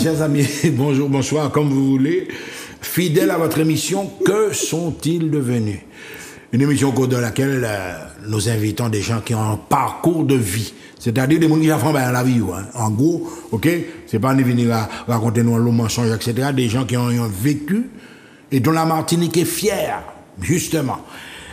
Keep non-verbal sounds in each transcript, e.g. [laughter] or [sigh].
Chers amis, [laughs] bonjour, bonsoir, comme vous voulez. Fidèles à votre émission, que sont-ils devenus? Une émission au cours de laquelle euh, nous invitons des gens qui ont un parcours de vie. C'est-à-dire des gens qui ont fait la vie. Hein. En gros, ok C'est pas venir à raconter nous un mensonge, etc. Des gens qui ont vécu et dont la Martinique est fière, justement.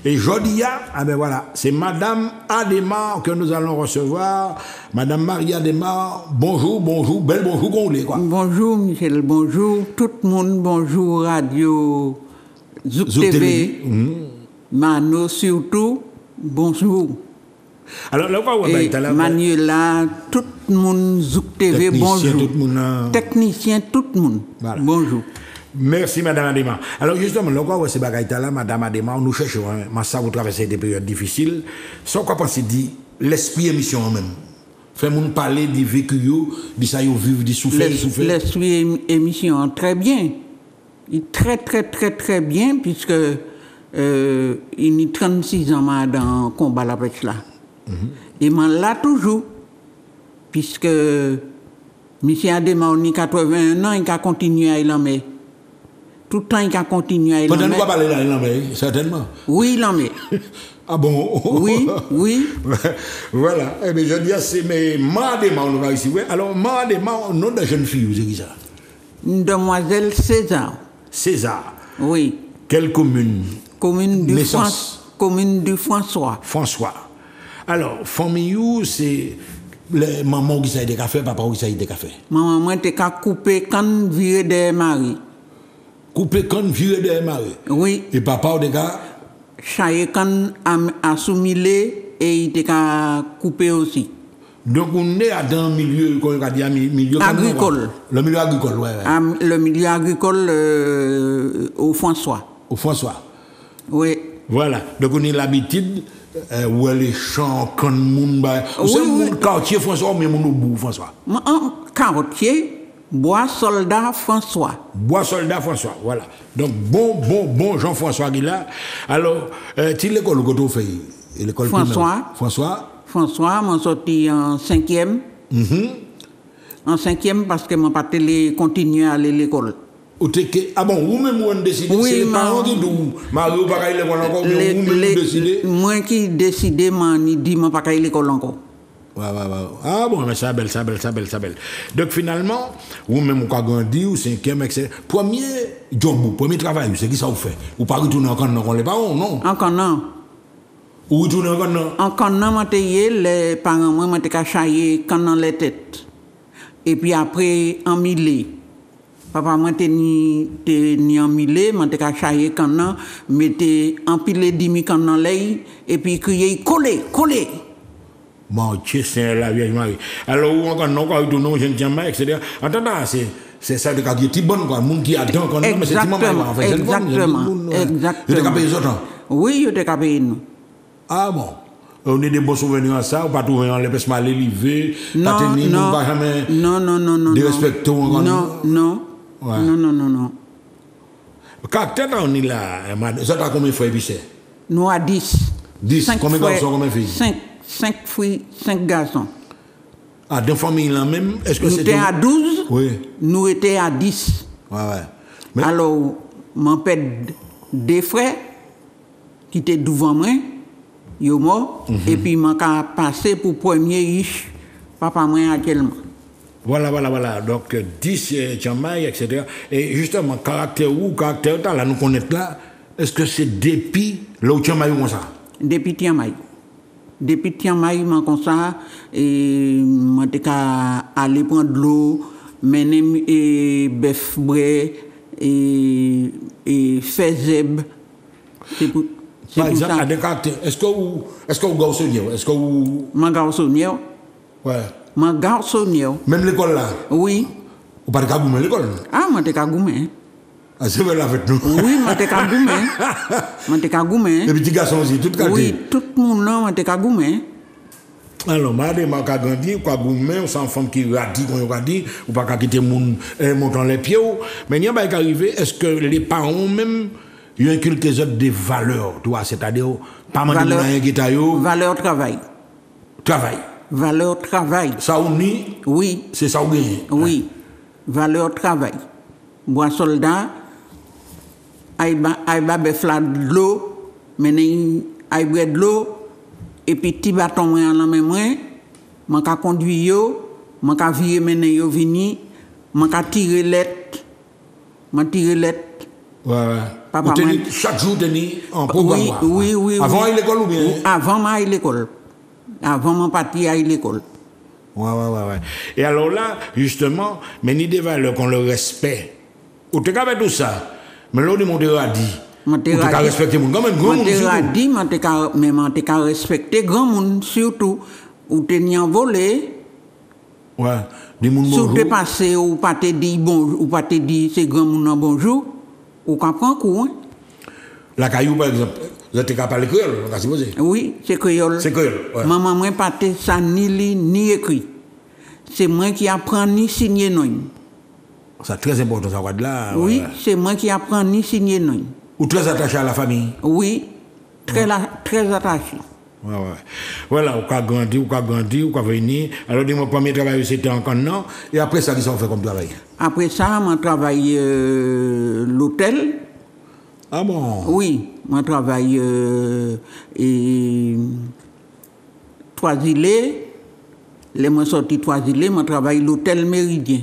Et Jodia, ah ben voilà, c'est Madame Ademar que nous allons recevoir. Madame Marie Ademar, bonjour, bonjour, bel bonjour qu'on quoi. Bonjour Michel, bonjour tout le monde, bonjour Radio Zouk, TV, mhm. Mano surtout, bonjour. Alors, là, quoi, Et Manuela, tout le monde Zouk TV, bonjour. Tout le monde, hein. Technicien, tout le monde, bonjour. Merci, Madame Adema. Alors, justement, là, quoi, c'est là, Madame Adema, nous cherchons, hein, mais ça, vous traversez des périodes difficiles. Sans quoi penser dit l'esprit émission en même. Fais-moi parler des vécus, de ça, ils vivent, des souffler, souffler. L'esprit émission, très bien. Il très, très, très, très bien, puisque euh, il y a 36 ans dans le combat avec cela. Mm -hmm. Et moi, là, toujours, puisque M. Adema, il a 81 ans, il a continué à y l'emmener tout le temps, il a continué à Pendant nous parler là, il certainement. Oui, il en met. ah bon? Oui, oui. [laughs] voilà. Eh bien, je dis, c'est mais Madema, on va ici. Alors, Madema, nom de jeune fille, vous avez ça? Une demoiselle César. César. Oui. Quelle commune? Commune du François. Commune du François. François. Alors, famille, c'est maman qui s'est des cafés, papa qui s'est des cafés? Maman, moi, t'es qu'à couper quand virer des maris couper quand virer des maris. Oui. Et papa au dégât Chaye quand assimilé et il était coupé aussi. Donc on est dans un milieu, milieu agricole. Le milieu agricole, ouais. Le milieu agricole euh, au François. Au François. Oui. Voilà. Donc on a l'habitude euh, où les champs, quand le monde, oui, oui. quartier François, mais mon bout François. Un quartier Bois soldat François. Bois soldat François, voilà. Donc bon, bon, bon Jean-François Aguilar. Alors, euh, tu l'école que tu fais L'école François. François. François, m'a sorti en cinquième. Mm En cinquième parce que mon père continué à aller à l'école. Ah bon, vous même vous décidé Oui, c'est les parents qui disent, Mario pas l'école encore, ou vous-même décidé Moi qui décidé, m'en dit, mon pas l'école encore. Ouais, ouais, ouais. Ah bon, mais ça belle, ça belle, ça belle, ça belle. Donc finalement, vous même vous grandi, ou cinquième, etc. Premier job, premier travail, c'est qui ça vous fait? Ou pas retourner encore dans les parents, non? Encore non. Ou retourner encore non Encore non, les parents, moi, t'ai chaillé quand dans les têtes. Et puis après, en millé. Papa, t'es ni, ni en millé, moi, t'ai chaillé quand non, mais t'es empilé demi quand dans l'œil, et puis crier, coller, coller. Mon Dieu, c'est la Vierge Marie. Alors, où encore non, quoi, tout non, je ne tiens pas, etc. Attends, c'est, c'est ça de cas qui est bon, quoi. Moun qui attend, quoi. Mais c'est maman, en fait. Exactement. Exactement. T'ai capé les autres. Oui, je t'ai capé nous. Ah bon. On a des bons souvenirs à ça, ou pas trouver en l'espèce mal élevé, pas tenir, non, pas jamais. Non, non, non, non. Des respectons, Non, non. Non, non, non, non. Quand on est là, ça t'a combien de fois épicé Nous à 10. 10, combien de garçons, combien de filles? 5 cinq filles, cinq garçons. Ah, deux familles là même Est-ce que Nous étions à 12, oui. nous étions à 10. Ouais, ouais. Mais... Alors, mon père, des frères, qui étaient devant moi, ils sont morts, mm -hmm. et puis m'a passé pour premier riche, papa moi actuellement. Voilà, voilà, voilà. Donc, 10 Tchamaï, etc. Et justement, caractère ou caractère, là, nous connaissons là, est-ce que c'est depuis Tchamaï comme ça Depuis Depi tiyan mayman kon sa, e, mwen te ka ale pon dlo, menem e bef bre, e, e fezeb. Se pou, se Par pou exemple, sa. adekate, eske ou, eske ou garsonyew? Eske ou... Man garsonyew? Ouais. Man garsonyew. Mem l'ekol la? Oui. Ou pa de ka goumen l'ekol? Ah, mwen te ka goumen. Ah, c'est vrai avec nous. Oui, je suis cagoumé. Je suis cagoumé. Et puis, petit garçon aussi, tout le Oui, tout le monde, je suis cagoumé. Alors, je suis cagoumé, je suis sans femme qui radie, comme on dit, ou pas quitter mon montant les pieds. Mais il y a pas arrivé, est-ce que les parents même, ils inculquent des valeurs, toi, c'est-à-dire, pas mal de rien qui t'a Valeur travail. Travail. Valeur travail. Ça unit Oui. C'est ça ou bien Oui. valeur travail. Bois soldat, aïba befla de l'eau, mener aïba de l'eau, et puis petit bâton moi en la main moi, man ka conduire yo, man ka virer mener yo vini, man ka tirer lettre, man tirer lettre. Ouais, ouais. Papa, moi- chaque jour, tenez en programme. Oui, oui, oui. Avant oui. l'école ou bien? Avant ma l'école. Avant mon parti à l'école. Ouais, ouais, ouais, ouais. Et alors là, justement, mais ni des valeurs qu'on le respect. Ou capable de tout ça? Mais là, on est. Mon Ou te respecter mon grand monde, grand mon monde te surtout. radi, mon te ka- mais mon te respecter grand monde surtout. Ou te ni envolé, Ouais. Des si bonjour. ou te passé ou pas te dit bonjour, ou pas te dit c'est grand monde bonjour, ou prendre coup, hein? La caillou, par exemple, vous êtes capable de créole, on. Oui, c'est créole. C'est créole, ouais. Maman moi pas ça ni li ni écrit. C'est moi qui apprends ni signer non. C'est très important, ça, de là. Oui, c'est moi qui apprends ni signer non. Ou très attaché à la famille. Oui, très, la- très attaché. Ouais, ouais. Voilà, ou qu'a grandi, ou qu'a grandi, ou qu'a venir. Alors, mon premier travail, c'était en non. Et après ça, qu'est-ce qu'on fait comme travail? Après ça, je travaille euh, l'hôtel. Ah bon? Oui, je travaille euh, et trois îlets. Les mois sortis trois îlets, je travaille l'hôtel Méridien.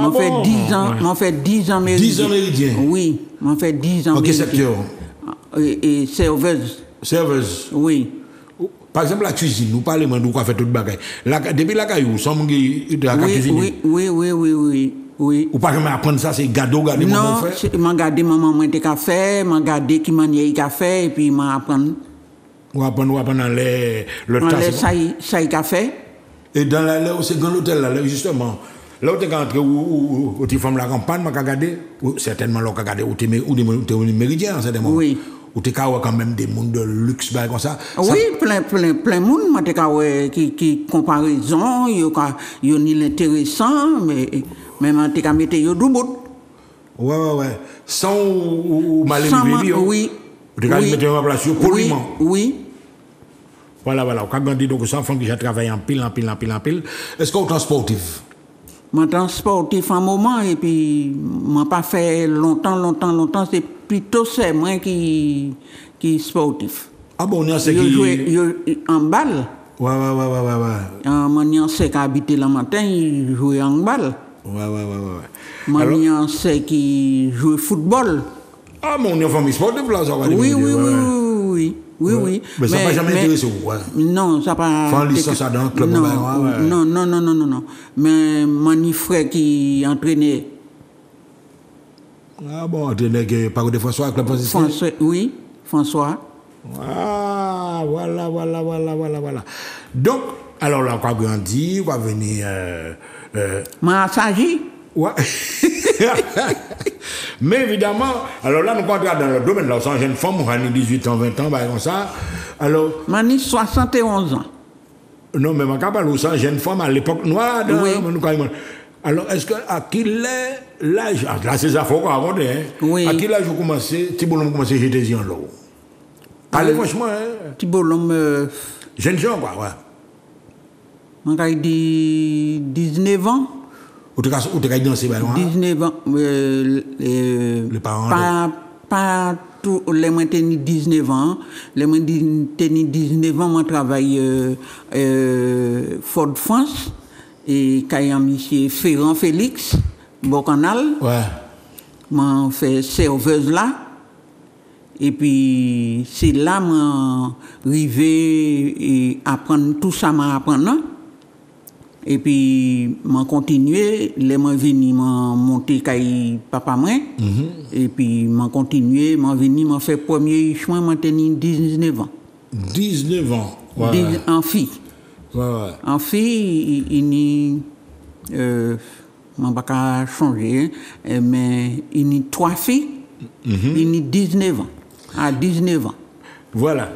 Ah M'en fait bon? 10 ans, Ouais. m'en fait 10 ans Méridien. 10 ans Méridien? Oui, m'en fait 10 ans En quel secteur Et, et serveuse, Serveuse? oui. Par exemple, la cuisine, nous parlons de nous faire tout le bagage. La, depuis la caillou, de la Oui, cuisine. oui, oui, oui, oui, oui, oui. Ou pas jamais apprendre ça, c'est gado, Non, faire. c'est- m'a gardé maman moi te fait, m'a gardé qui fait et puis m'a apprendre Ou apprendre, ou apprendre dans les, le dans temps. a fait. Et dans la, c'est grand hôtel, là, là, justement, là où tu es rentré, où, tu fais la campagne, tu as regardé, ou certainement tu as regardé, où tu es tu méridien, en ce moment. Oui. Où tu as quand même des mondes de luxe, bah, comme ça. Oui, plein plein plein monde m'a te ka ouais, qui qui comparaison, yo ka yo ni l'intéressant mais mais m'a te ka mettre yo du bout. Ouais, ouais, ouais. Sans ou, ou, ou mal élevé, oui. Tu as oui. mettre en place, poliment. oui. Voilà, voilà. Quand on dit donc ça, faut que j'ai travaillé en pile, en pile, en pile, en pile. Est-ce qu'on est sportif M'a transportif un moment et puis m'a pas fait longtemps longtemps longtemps c'est plutôt c'est moi qui qui sportif. Ah bon, on est c'est qui. joué yo en balle. Ouais, ouais, ouais, ouais, ouais, ouais. Un maniant qui habitait le matin, il jouait en balle. Ouais, ouais, ouais, ouais. Maniant sait qui jouait football. ah, mais on est en famille sportive là, ça va Oui, mon oui, oui, oui, oui, oui, oui. Mais ça n'a pas jamais intéressé vous. Non, ça n'a pas... Faire licence dans un club, non, ouais. non, non, non, non, non. Mais mon frère qui entraînait Ah bon, que par des François position. François, oui, François. Ah, voilà, voilà, voilà, voilà, voilà. Donc, alors là, on va grandir, on va venir. Euh, euh, M'a s'agit. Ouais. [laughs] Mais évidemment, alors là, nous comptons dans le domaine, là, on jeune femme, on a 18 ans, 20 ans, bah, comme ça. Alors, M'a 71 ans. non, mais je parle de jeune femme à l'époque noire. Oui. Alors, est-ce que, à quel l'âge, ah, là, c'est ça, faut qu'on raconte, hein. Oui. À quel âge vous commencez, vous commencez à jeter des en l'eau? Allez, franchement, hein. Euh, Jeune gens, quoi, ouais. m'a dit 19 ans. Ou tu as dansé, bah, ouais. 19 ans. euh, euh, Les parents Pas, pas tout, les moins tenus 19 ans. Les moins tenus 19 ans, moi travaille euh, euh, Fort France et quand monsieur Ferrand Félix, Bocanal, Ouais. moi fait serveuse là. Et puis c'est là moi arrivé et apprendre tout ça m'a apprendre. Et puis, m'en continué, les m'en venu, m'en monté kay papa moi. Et puis, m'en continué, m'en venu, m'en fait premier chemin, m'en tenu 19 ans. 19 ans. Ouais. Dix- En fille. Ouais, ouais. En fille, il, il n'y, euh, m'en pas qu'à changer, hein, mais il n'y trois filles, il n'y 19 ans. À 19 ans. Voilà.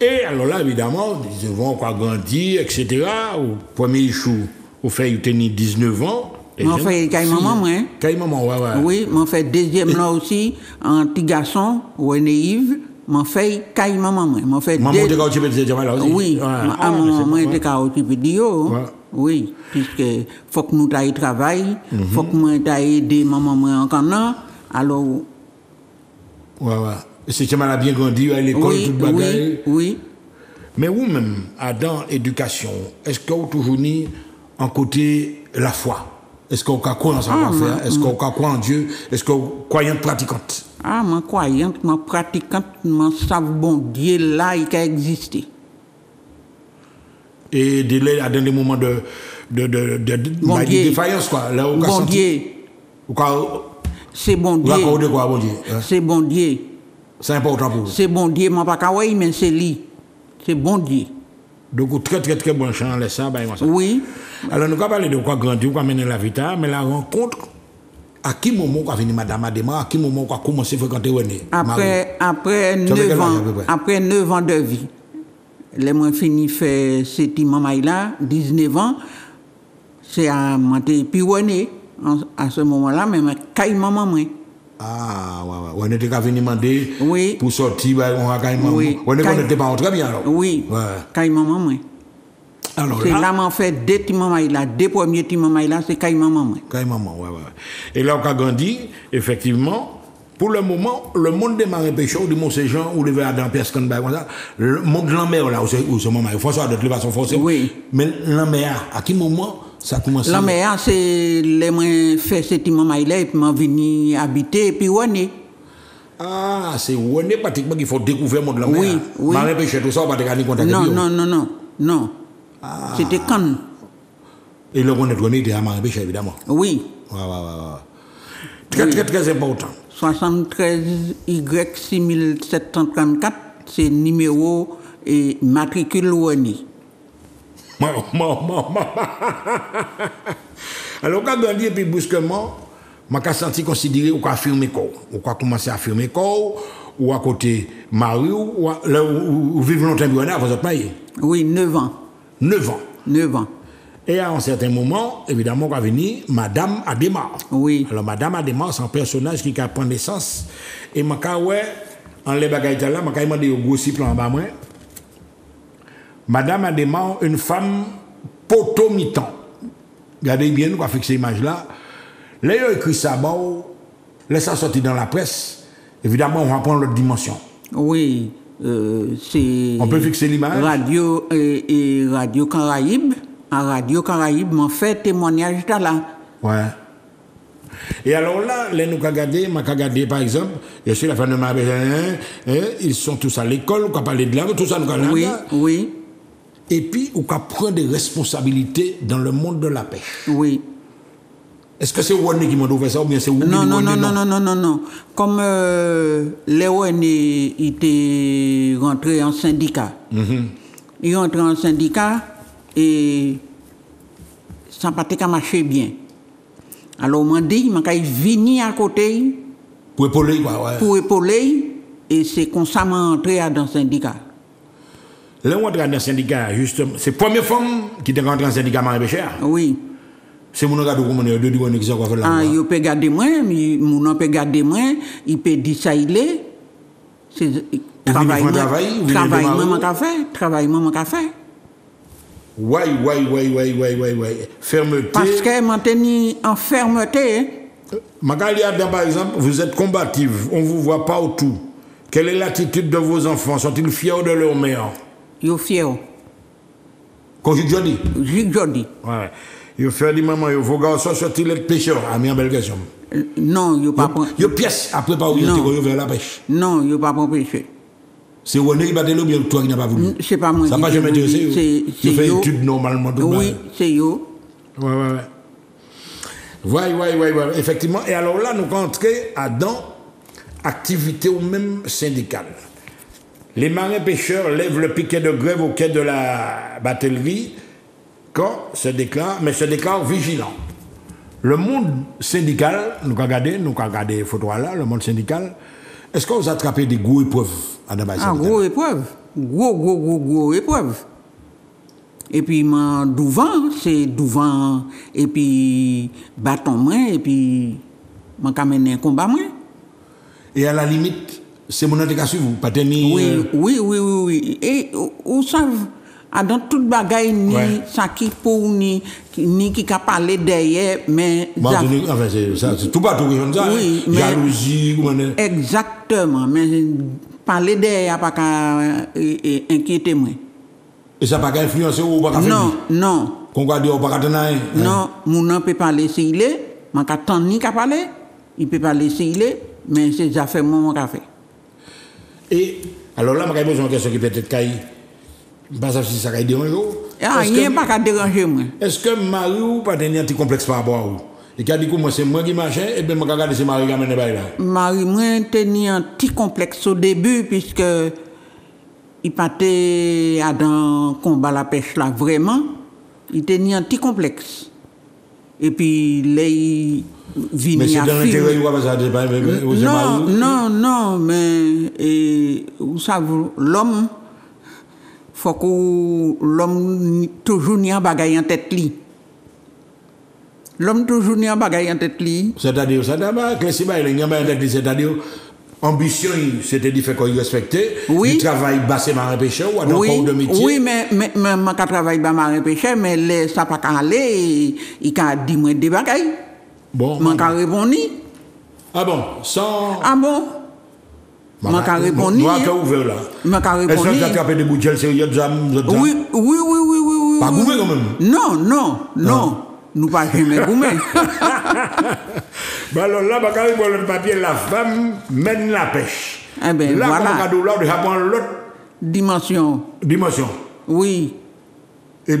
Et alors là, évidemment, ils vont quoi grandir, etc. Au premier chou, au fait, il tenait 19 ans. M'en fait kay fille. maman, moi. hein. Kay maman, ouais, ouais. Oui, m'en fait deuxième là aussi, un petit garçon, René Yves, m'en fait caille maman moi, m'en fait Maman, tu as occupé de ce travail là aussi Oui, à Ah, un mais moment, c'est moi, bon, j'étais occupé de yo. Ouais. Oui, puisque faut que nous taille travail, Mhm. faut que moi taille aider maman moi en canan. Alors, Ouais, ouais. Et c'est que a bien grandi à l'école, oui, toute bagaille. oui, oui. Mais vous-même, à dans l'éducation, est-ce que vous toujours mis en côté la foi? Est-ce vous croyez en ça Ah, Est-ce que vous croyez en Dieu? Est-ce que vous croyez en pratiquante? Ah, moi croyante, moi pratiquante, moi savent bon Dieu là, il a existé. Et là, à dans des moments de, de, de, de, de, Bon bah, défaillance, quoi. Là, vous Bon Dieu, croyez- c'est bon Dieu. hein? C'est bon Dieu. C'est important pour vous. C'est bon Dieu, moi pas kawaii, mais c'est lui. C'est bon Dieu. Donc, très, très, très bon chant, laisse ça, bah, ça. Oui. Alors, nous allons parler de quoi grandir, quoi mener la vie, hein, mais la rencontre, à qui moment quoi venir Madame Adema, à qui moment quoi commencer à fréquenter René Après, après Tu avais 9 quel âge, ans, après 9 ans de vie, les moi fini faire cette maman là, 19 ans, c'est à monter puis René, en- à ce moment-là, mais caille maman moi. Ah, ouais, ouais. On était qu'à venir demander Oui. pour sortir, on va quand. Oui. On Quand- n'était pas très bien alors? Oui, Ouais. maman moi. Alors C'est là, là m'en fait deux petits mamans là, deux premiers petits mamans là, c'est caille maman moi. quand maman, ouais, ouais. Et là, on a grandi, effectivement, pour le moment, le monde des marins pêcheurs, du Mont-Saint-Jean, où le dans Pierre comme ça, le monde de la mer, là, où c'est maman, François, de façon forcée. Oui. Mais la mer, à quel moment ça a commencé La mère, c'est les moi fait mamans là, et puis m'en venu habiter, et puis René. Ah, c'est René pratiquement qu'il faut découvrir le monde de la mer. Oui, oui. Marin pêcheur, tout ça, on va te garder contact Non, non, non, non, non. C'était quand Et le René René était à pêcheur, évidemment. Oui, Ouais, ouais, ouais. Très, très, très important. 73 Y 6734, c'est numéro et matricule René. Moi, moi, moi, moi. Alors, quand grandi, et puis brusquement, je me senti considéré ou qu'à firmer corps. Ou qu'à commencer à firmer corps, ou à côté Marie, ou à- là où, où vivre longtemps, vous êtes marié. Oui, 9 ans. 9 ans. 9 ans. Et à un certain moment, évidemment, quand venu Madame Ademar. Oui. Alors, Madame Ademar, c'est un personnage qui a pris naissance. Et je ouais, en les bagailles là, je demandé au gros plan en bas, moi. Madame Ademar, une femme potomitan. Regardez bien, nous allons fixer l'image là. Là, il a écrit ça, bon, laisse ça sortir dans la presse. Évidemment, on va prendre l'autre dimension. Oui, euh, c'est. On peut fixer l'image? Radio et, et Radio Caraïbe. À Radio Caraïbe, m'en fait témoignage de là. Ouais. Et alors là, là nous avons regardé, m'a regardé par exemple, je suis la fin de ma hein, hein, ils sont tous à l'école, on va parler de là, tout ça nous Oui, oui, Et puis, on va prendre des responsabilités dans le monde de la pêche. oui. Est-ce que c'est René qui m'a ouvert ça ou bien c'est qui Non, non, non, non, non, non, non, non. Comme euh, Léo René était rentré en syndicat. Il est rentré en syndicat et ça n'a pas été qu'à marcher bien. Alors, on m'a dit, il m'a venu à côté Pour épauler, quoi, ouais. pour épauler et c'est comme ça entré dans le syndicat. Là, on est dans le syndicat, justement, c'est la première femme qui est rentrée dans le syndicat Marie Pécher. Oui. C'est mon regard comment on du René qui s'est fait là. Ah, il peut garder moi, mon peut garder moi, il peut dire ça il est. C'est travail faire moi, travail, travail moi mon café, travail moi mon café. Ouais, ouais, ouais, ouais, ouais, ouais, ouais. Fermeté. Parce que maintenant en fermeté, hein. Magali Adam, par exemple, vous êtes combative, on ne vous voit pas autour. Quelle est l'attitude de vos enfants? Sont-ils fiers de leur mère? Yo. Conjugue Jody Jules Jody. Ouais. Ils font des mamans, vos garçons sont-ils être pêcheurs mais en belle question. Non, yo pas prend- Ils pièce après pas où Non. ont vers la pêche. Non, yo pas prend péché. C'est René qui bat le bien toi qui n'as pas voulu. C'est pas moi Ça pas jamais intéressé. c'est- c'est fais yo. études normalement. Oui, c'est yo. Ouais, ouais, ouais. Ouais, ouais, ouais, ouais, effectivement. Et alors là, nous rentrons à dans activité ou même syndicale. Les marins pêcheurs lèvent le piquet de grève au quai de la batellerie quand se déclare, mais se déclare vigilant. Le monde syndical, nous regardé, nous regardé les photos là, le monde syndical, est-ce que vous attrapez des gros épreuves à la base Ah, gros épreuve. Gros, gros, gros, gros épreuve. Et puis, mon devant, c'est devant, et puis, bâton moi, et puis, mon mené un combat moi. Et à la limite, C'est mon cas suivre, pas tenir. Oui, oui, oui, oui, oui. Et vous savez, dans toute bagaille, ni ça qui pour, ni, ni qui a parlé derrière, mais... enfin, c'est tout partout qui fait ça. Oui, hein. mais- Jalousie, on Exactement, mais parler derrière, pas qu'à euh, inquiéter moi. Et ça n'a pas influencé ou pas faire Non, non, Qu'on va dire, pas qu'à tenir. non, mon nom peut parler s'il est, mais qu'à ni qu'à parler, il peut parler s'il est, mais c'est déjà fait mon café. Et alors là, je vais poser une question qui peut-être caille. Je ne sais pas si ça caille déranger. Ah, rien pas qu'à déranger moi. Est-ce que Marie ou pas un petit complexe par rapport à vous? Et qui a dit que moi, c'est moi qui marche, et bien, je vais regarder si Marie qui amène là. Marie, moi, tenais un petit complexe au début, puisque il partait à dans combat la pêche là, vraiment. Il tenait un petit complexe. Et puis, là, il Mais venait c'est à dans filmer. l'intérêt, ou pas ça, c'est pas. c'est Non, Marie. non, non, mais et, vous savez, l'homme, faut que l'homme toujours n'y a bagaille en tête li. L'homme toujours n'y a bagaille en tête li. C'est-à-dire, ça d'abord, que c'est pas, il y a pas d'être, c'est-à-dire, ambition, c'était de faire qu'on y respectait. Oui. Il travaille bassé marin pêcheur ou dans Oui, de métier. oui, mais mais mais moi quand travaille dans marin pêcheur, mais les ça pas qu'à aller, il a dit moi des bagailles. Bon. Moi qu'à répondre. Ah bon, sans. Ah bon? Moi qu'à répondre. Moi, qui ouvert là. Moi qu'à Est-ce répondre. que tu as capé des bouts de gel sérieux, de de Oui, oui, oui, oui, oui, oui. Pas gourmet quand même. Non, non, non. Nous pas jamais gourmet. Ben alors là, bah, pour le papier, la femme mène la pêche. Eh ben, là, voilà. cadeau, là, on l'autre Dimension. dimension. Oui. Et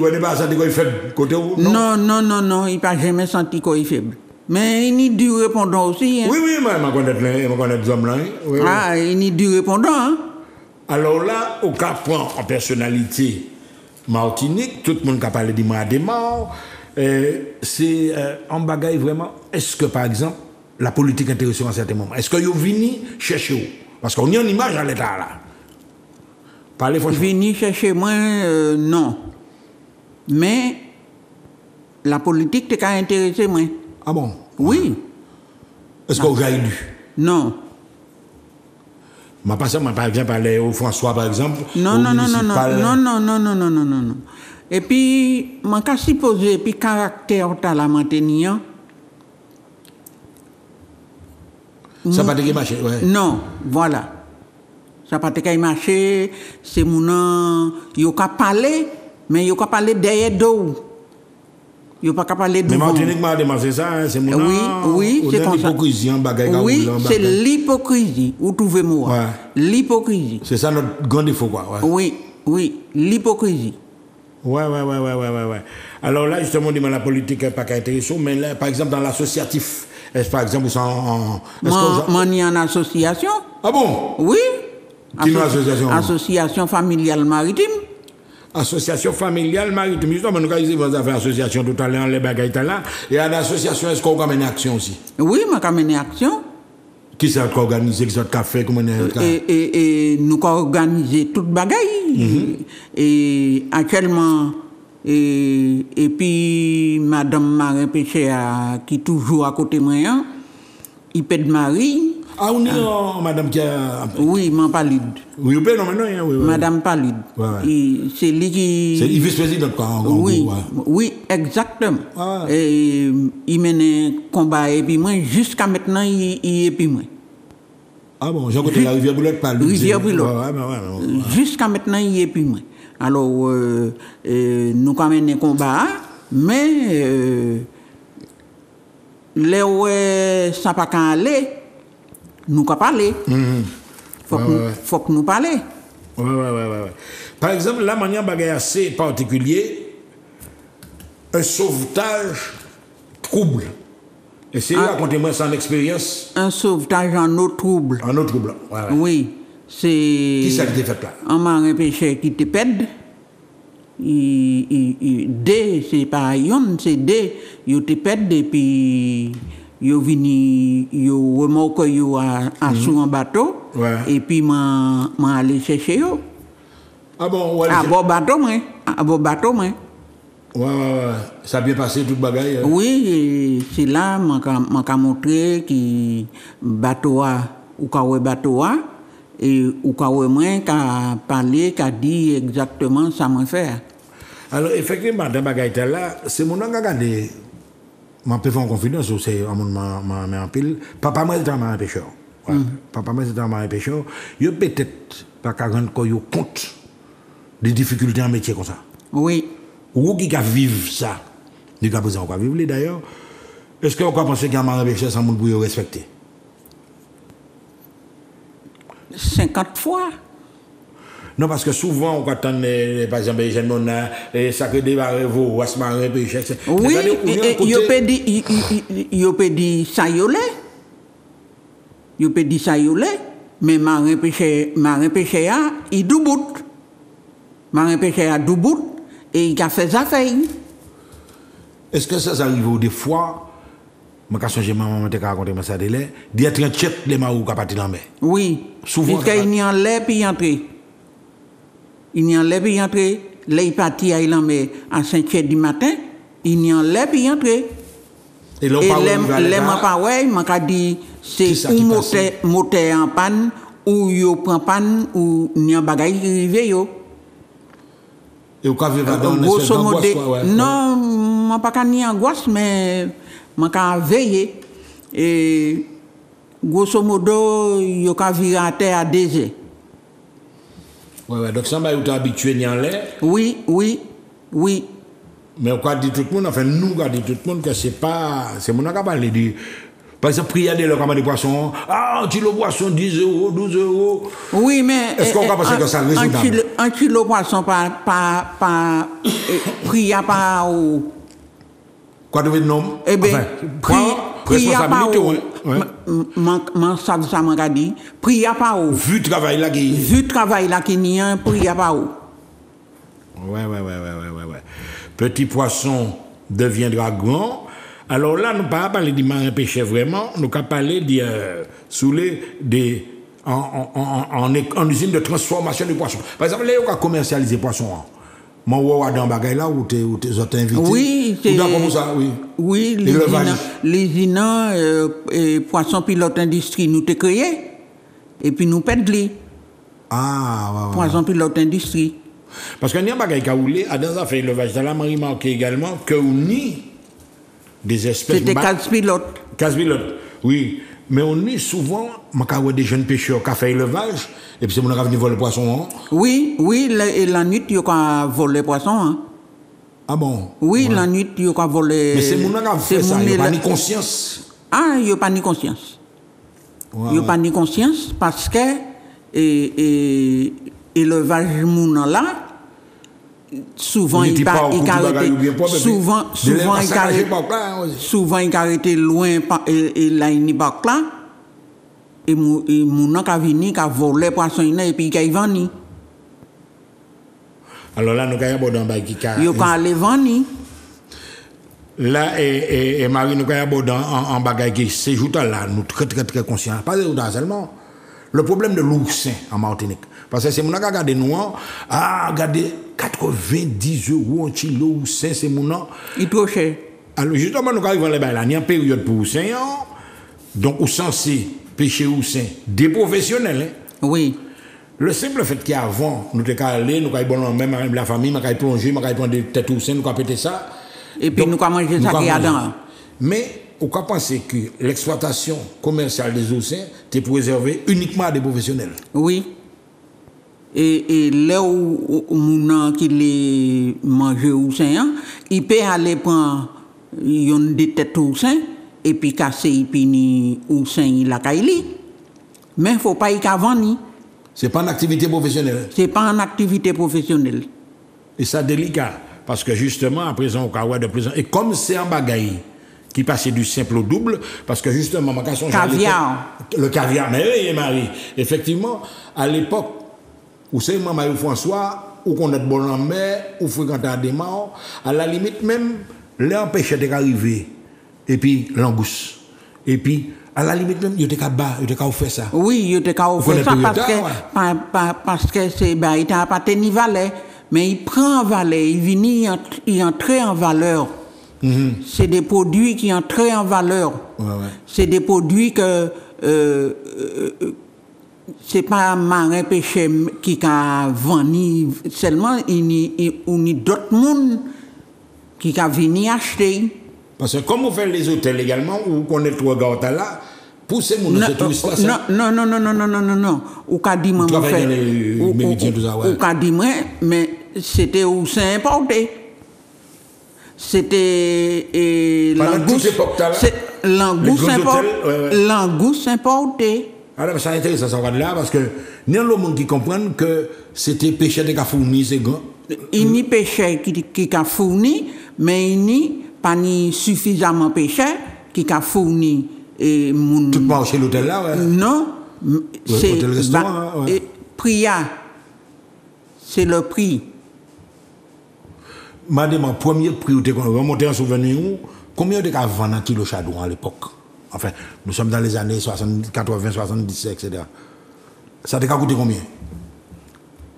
on n'est pas ça, il fait côté où Non, non, non, non. Il n'a pas jamais senti qu'il est faible. Mais il y a du répondant aussi. Hein. Oui, oui, moi, je connais les- je connais hommes là. hein. Oui, oui. Ah, il y a du répondant. Hein. Alors là, au cas point en personnalité Martinique, tout le monde qui a parlé de moi des morts, euh, c'est euh, en bagaille vraiment. Est-ce que par exemple, la politique intéresse à un certain moment? Est-ce que vous venez chercher où Parce qu'on y a une image à l'état là. Parlez franchement. Venir chercher moi, euh, non. Mais la politique t'a intéressé moi. Ah bon? Oui. Est-ce que vous avez lu? Non. Ma moi, par exemple, parler au François, par exemple. Non, non, non, non, non, non, non, non, non, non, non, non, Et puis, je suis supposé, et puis caractère t'as la maintenir. Ça n'a pas marché, ouais. Non, voilà. Ça pas te marché, c'est mon nom, yo ka parler, mais yo ka parler derrière dos. Yo pas ka parler Mais devant. Martinique m'a demandé ça, hein, c'est mon Oui, nom. oui, Ou c'est comme ça. l'hypocrisie, en bagaille, Oui, en c'est l'hypocrisie. Vous trouvez moi Ouais. L'hypocrisie. C'est ça notre grand défaut, quoi. ouais. Oui, oui, l'hypocrisie. Ouais, ouais, ouais, ouais, ouais, ouais, ouais. Alors là, justement, on la politique n'est pas intéressante, mais là, par exemple, dans l'associatif, est-ce par exemple, vous en. Moi, en association. Ah bon? Oui. Association? Association familiale maritime. Association familiale maritime. Justement, nous avons vous avez association tout à l'heure, les bagailles là. Et à l'association, est-ce qu'on organise une action aussi? Oui, ma mené action. Qui ça qui organise, qui qui fait, comment on est Et, et, et nous avons organisé toute bagaille. Mhm. Et actuellement, et, et puis Madame Marin Péché, qui est toujours à côté de moi, hein, il peut de Marie. Ah, on est en madame qui a. Oui, ma palude. Oui, vous non, maintenant, hein, oui, oui. Madame Palude. Ouais, ouais. C'est lui qui. C'est le vice-président, quoi, en gros. Oui, ouais. oui, exactement. Ah. Et il mène un combat et puis moi, jusqu'à maintenant, il, il est puis moi. Ah bon, j'ai côté la rivière Boulotte, pas lui. Rivière Boulotte. Ouais, ouais, ouais, ouais. Jusqu'à maintenant, il est puis moi. Alors, euh, euh, nous avons mené un combat, mais euh, là où euh, ça n'a pas qu'à aller, nous avons parlé. Mhm. Faut, Ouais, faut que nous parler. Ouais, ouais, ouais. Par exemple, la manière bagaille assez particulier, un sauvetage trouble. Essayez de Ah. raconter moi son expérience Un sauvetage en eau trouble. en autre trouble. Oui, c'est. Qui ça qui fait là? Un marin pêcheur qui te pède. Il, il, il, D, c'est pas yon, c'est D. Il te pède et puis yo vini, yo remorque yo à, à sous un bateau. Ouais. Et puis m'a m'a allé chercher yo. Ah bon, ouais. À c'est- bon bateau, moi. À bon bateau, moi. ouais, ouais, ouais. Ça a bien passé toute bagaille. hein. Oui, c'est là ka- m'a ka montré que bateau a ou ka wè bateau a, et ou ka wè mwen ka parler, ka dit exactement ça mwen faire. Alors, effectivement, dans bagay tel là, c'est mon an fait en confidence, ou c'est un monde m'a m'a mis en pile, papa moi c'était un marin pêcheur. Ouais. Papa moi c'était un pêcheur. Yo peut-être pas qu'à rendre ko yo compte des difficultés en métier comme ça. Oui. Ou qui ka vivre ça, cas présent, on va vivre d'ailleurs. Est-ce qu'on peut penser qu'un marin pêcheur, ça monde pour yo respecter? 50 fois. Non, parce que souvent, on attend, par exemple, les jeunes mon et ça que débarrer vos, ou se marin pêcheur. c'est- Oui, yo peut dire, yo peut dire ça y est. Yo peut dire ça y est. Mais marin pêcheur, marin a, il doubout. Marin pêcheur a doubout et il a fait sa feuille. Est-ce que ça, ça arrive des fois, je me souviens, maman m'a raconté ça d'être un tchèque les marous qui partent dans la mer. Oui. Souvent, Parce qu'il y a en l'air puis il. Il y a en l'air puis il entre. Là, il partit à mais à 5 heures du matin, il y a en l'air puis il entre. Et Et m'en pas ouais, m'en ka dit c'est ou moteur en panne ou yo prend panne ou n'y a bagay qui rive yo. Et au cas vivre dans une espèce d'angoisse, ouais. non, m'en pas ni angoisse mais m'en ka veiller et grosso modo yo ka virer à terre à deux heures. Ouais, ouais. Donc, ça, bah, vous êtes habitué ni en l'air, Oui, oui, oui. mais on dit tout le monde, enfin, nous, on dit tout le monde que c'est pas, c'est mon de, par exemple, prier de leur des poissons, ah, un kilo poisson, 10 euros, 12 euros. Oui, mais. Est-ce qu'on eh, va penser que ça un kilo, un kilo poisson par. par, par eh, prix à. Quoi de nom? Eh bien, enfin, prix, à responsabilité, Man ça, ça m'a dit. Prix à pas ou. Vu le travail là qui. Vu le travail là qu'il y a, un prix à pas ou. Ouais, ouais, ouais, ouais, ouais, ouais. Petit poisson deviendra grand. Alors là, nous ne pas parler du marin pêcheur vraiment, nous pas parler de euh, sous les des en, en, en, en, usine de transformation du poisson. Par exemple, là, on a commercialisé poisson. hein? Mon wa dans bagay là où t'es où t'es invité. Oui, c'est. Ou comment ça, oui. Oui, les L'élevage. INA, les INA, euh, et Poisson Pilote Industrie, nous t'ai créé. Et puis nous pédli. Ah, ouais, ouais. Poisson Pilote Industrie. Parce qu'il y a bagay a roulé, à dans affaires élevage, ça l'a remarqué également que on nie des espèces C'était ba- 15 pilotes. Casse-pilote, oui. Mais on est souvent, vois des jeunes pêcheurs qui fait élevage, et puis c'est mon qui voler le poisson. hein? Oui, oui, la, et la nuit, il y a volé poisson. Hein? Ah bon? Oui, la nuit, il y a volé. Mais c'est mon qui a fait ça, il n'a pas éle- ni conscience. Ah, il n'y a pas ni conscience. Ouais, Il n'y a ouais. pas ni conscience parce que et, et, élevage moun là, souvent il pas pas, souvent De souvent il pas ouais. souvent il loin et là il n'y pas là et mon et moun qui vini qui volé poisson et puis qui vend Alors là, nous avons un bagay qui a. il ka aller vendre Là, et, et, et Marie, nous avons en, en bagay qui séjour là, nous très très très conscients. Pas de seulement. Le problème de l'oursin en Martinique. Parce que c'est mon qui a regardé nous, hein. ah, regardez, 90 euros un kilo oursin, c'est mon nom. il trop cher Alors justement, nous arrivons là-bas, là, il y a une période pour oursin, hein. donc on censé pêcher oursin des professionnels. hein. oui Le simple fait qu'avant, nous étions allés, nous avons bon, même la famille, nous avons plongé, nous avons prendre des têtes oursin, nous avons pété ça. et puis Donc, nous avons mangé ça qui dedans mangé. Mais on peut penser que l'exploitation commerciale des oursins est préservée uniquement à des professionnels? Oui. Et, et là où où qui les mange ou sein, il peut aller prendre une des têtes ou et puis casser et ni ou sein la kaili. Mais faut pas y vendre. Ce n'est pas une activité professionnelle. C'est pas une activité professionnelle. Et ça délicat. Parce que justement, à présent, au Kawa de présent, et comme c'est un bagaille qui passait du simple au double, parce que justement, ma question, Caviar. Le caviar, mais oui, Marie. Effectivement, à l'époque, où c'est Maman François, ou qu'on est bon en mer, ou fréquentant des morts, à la limite même, l'empêchait d'arriver, et puis l'angousse. Et puis, à la limite même, il était qu'à bas, il était qu'à faire ça. Oui, il était qu'à faire ça parce que, ouais. pa- pa- parce que c'est, ben, il n'a pas tenu valet. Mais il prend en valet, il vient, il entre- en valeur. C'est des produits qui entrent en valeur. Ouais, ouais. C'est des produits que euh, euh, c'est pas marin pêcheur qui a vendu seulement, il y a d'autres monde qui a venu acheter. Parce que comme vous faites les hôtels également, vous connaissez trois gars là, poussez mon touriste oh, là. Hein. Non, non, non, non, non, non, non, non. Ou qu'a dit moi, vous faites. Ou qu'a dit moi, mais c'était où c'est importé. C'était langouste. Langouste importé. importé. Alors, ça intéresse ça, ça va de là, parce que il y a des gens qui comprennent que c'était péché qui a fourni ces gars. Il n'y a péché qui a fourni, mais il n'y a pas ni suffisamment pêcheur qui a fourni et moun. Tout part chez l'hôtel là, ouais. Non, m- c'est bah, ouais. et c'est le prix. Madame, mon premier prix où tu remonté en souvenir, combien de cas un kilo chardon à l'époque? Enfin, nous sommes dans les années 60, 80, 70, etc. Ça t'a coûté combien?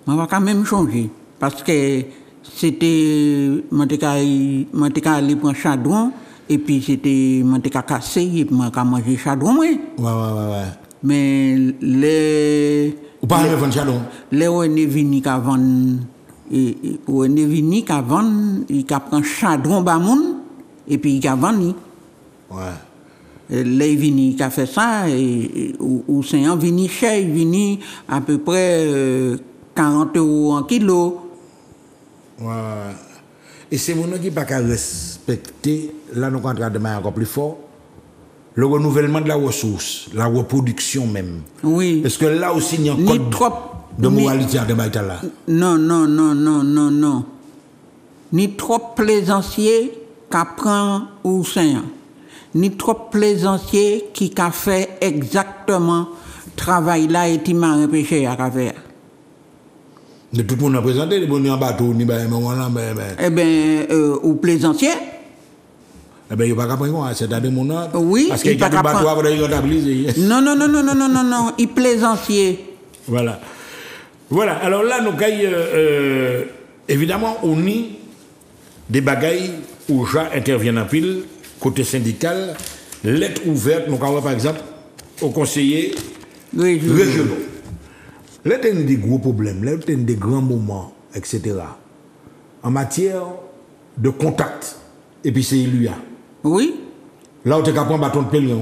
On va quand même changer parce que c'était Manteca allé prendre un chadron, et puis c'était Manteca cassé, et je puis Manteca mangé un chadron. Oui, oui, oui. Mais les. Ou pas arrivé vendre un chadron Les ONE vini qu'à vendre. ONE vini qu'à vendre, il a pris un chadron, et puis il a vendu. Ouais. Lè y vini ka fè sa, e, e, ou, ou se yon vini chè, y vini apè prè euh, 40 euro an kilo. Ouais. Et c'est mon qui pas qu'à respecter, là nous de demain encore plus fort, le renouvellement de la ressource, la reproduction même. Oui. Est-ce que là aussi il y a un code trop. de moralité à débattre là Non, non, non, non, non, non. Ni trop plaisancier qu'apprend ou un. Ni trop plaisancier qui a fait exactement travail là et qui m'a empêché à faire. Mais tout le monde a présenté, les bonnes en bateau, ni ben, moment là. Eh ben, euh, ou plaisantier. Eh ben, il n'y a pas qu'à prendre, hein, c'est d'aller mon. Oui, Parce qu'il y a des bateaux après, il [laughs] Non, non, non, non, non, non, non, non, il plaisantier. Voilà. Voilà, alors là, nous gagnons, euh, euh, évidemment, on y des bagailles où gens interviennent en pile, côté syndical, lettre ouverte, nous avons par exemple aux conseillers régionaux. Là, il y a des gros problèmes, là, il y a des grands moments, etc. En matière de contact, et puis c'est lui. Oui, Là où tu as pris un bâton de pèlerin,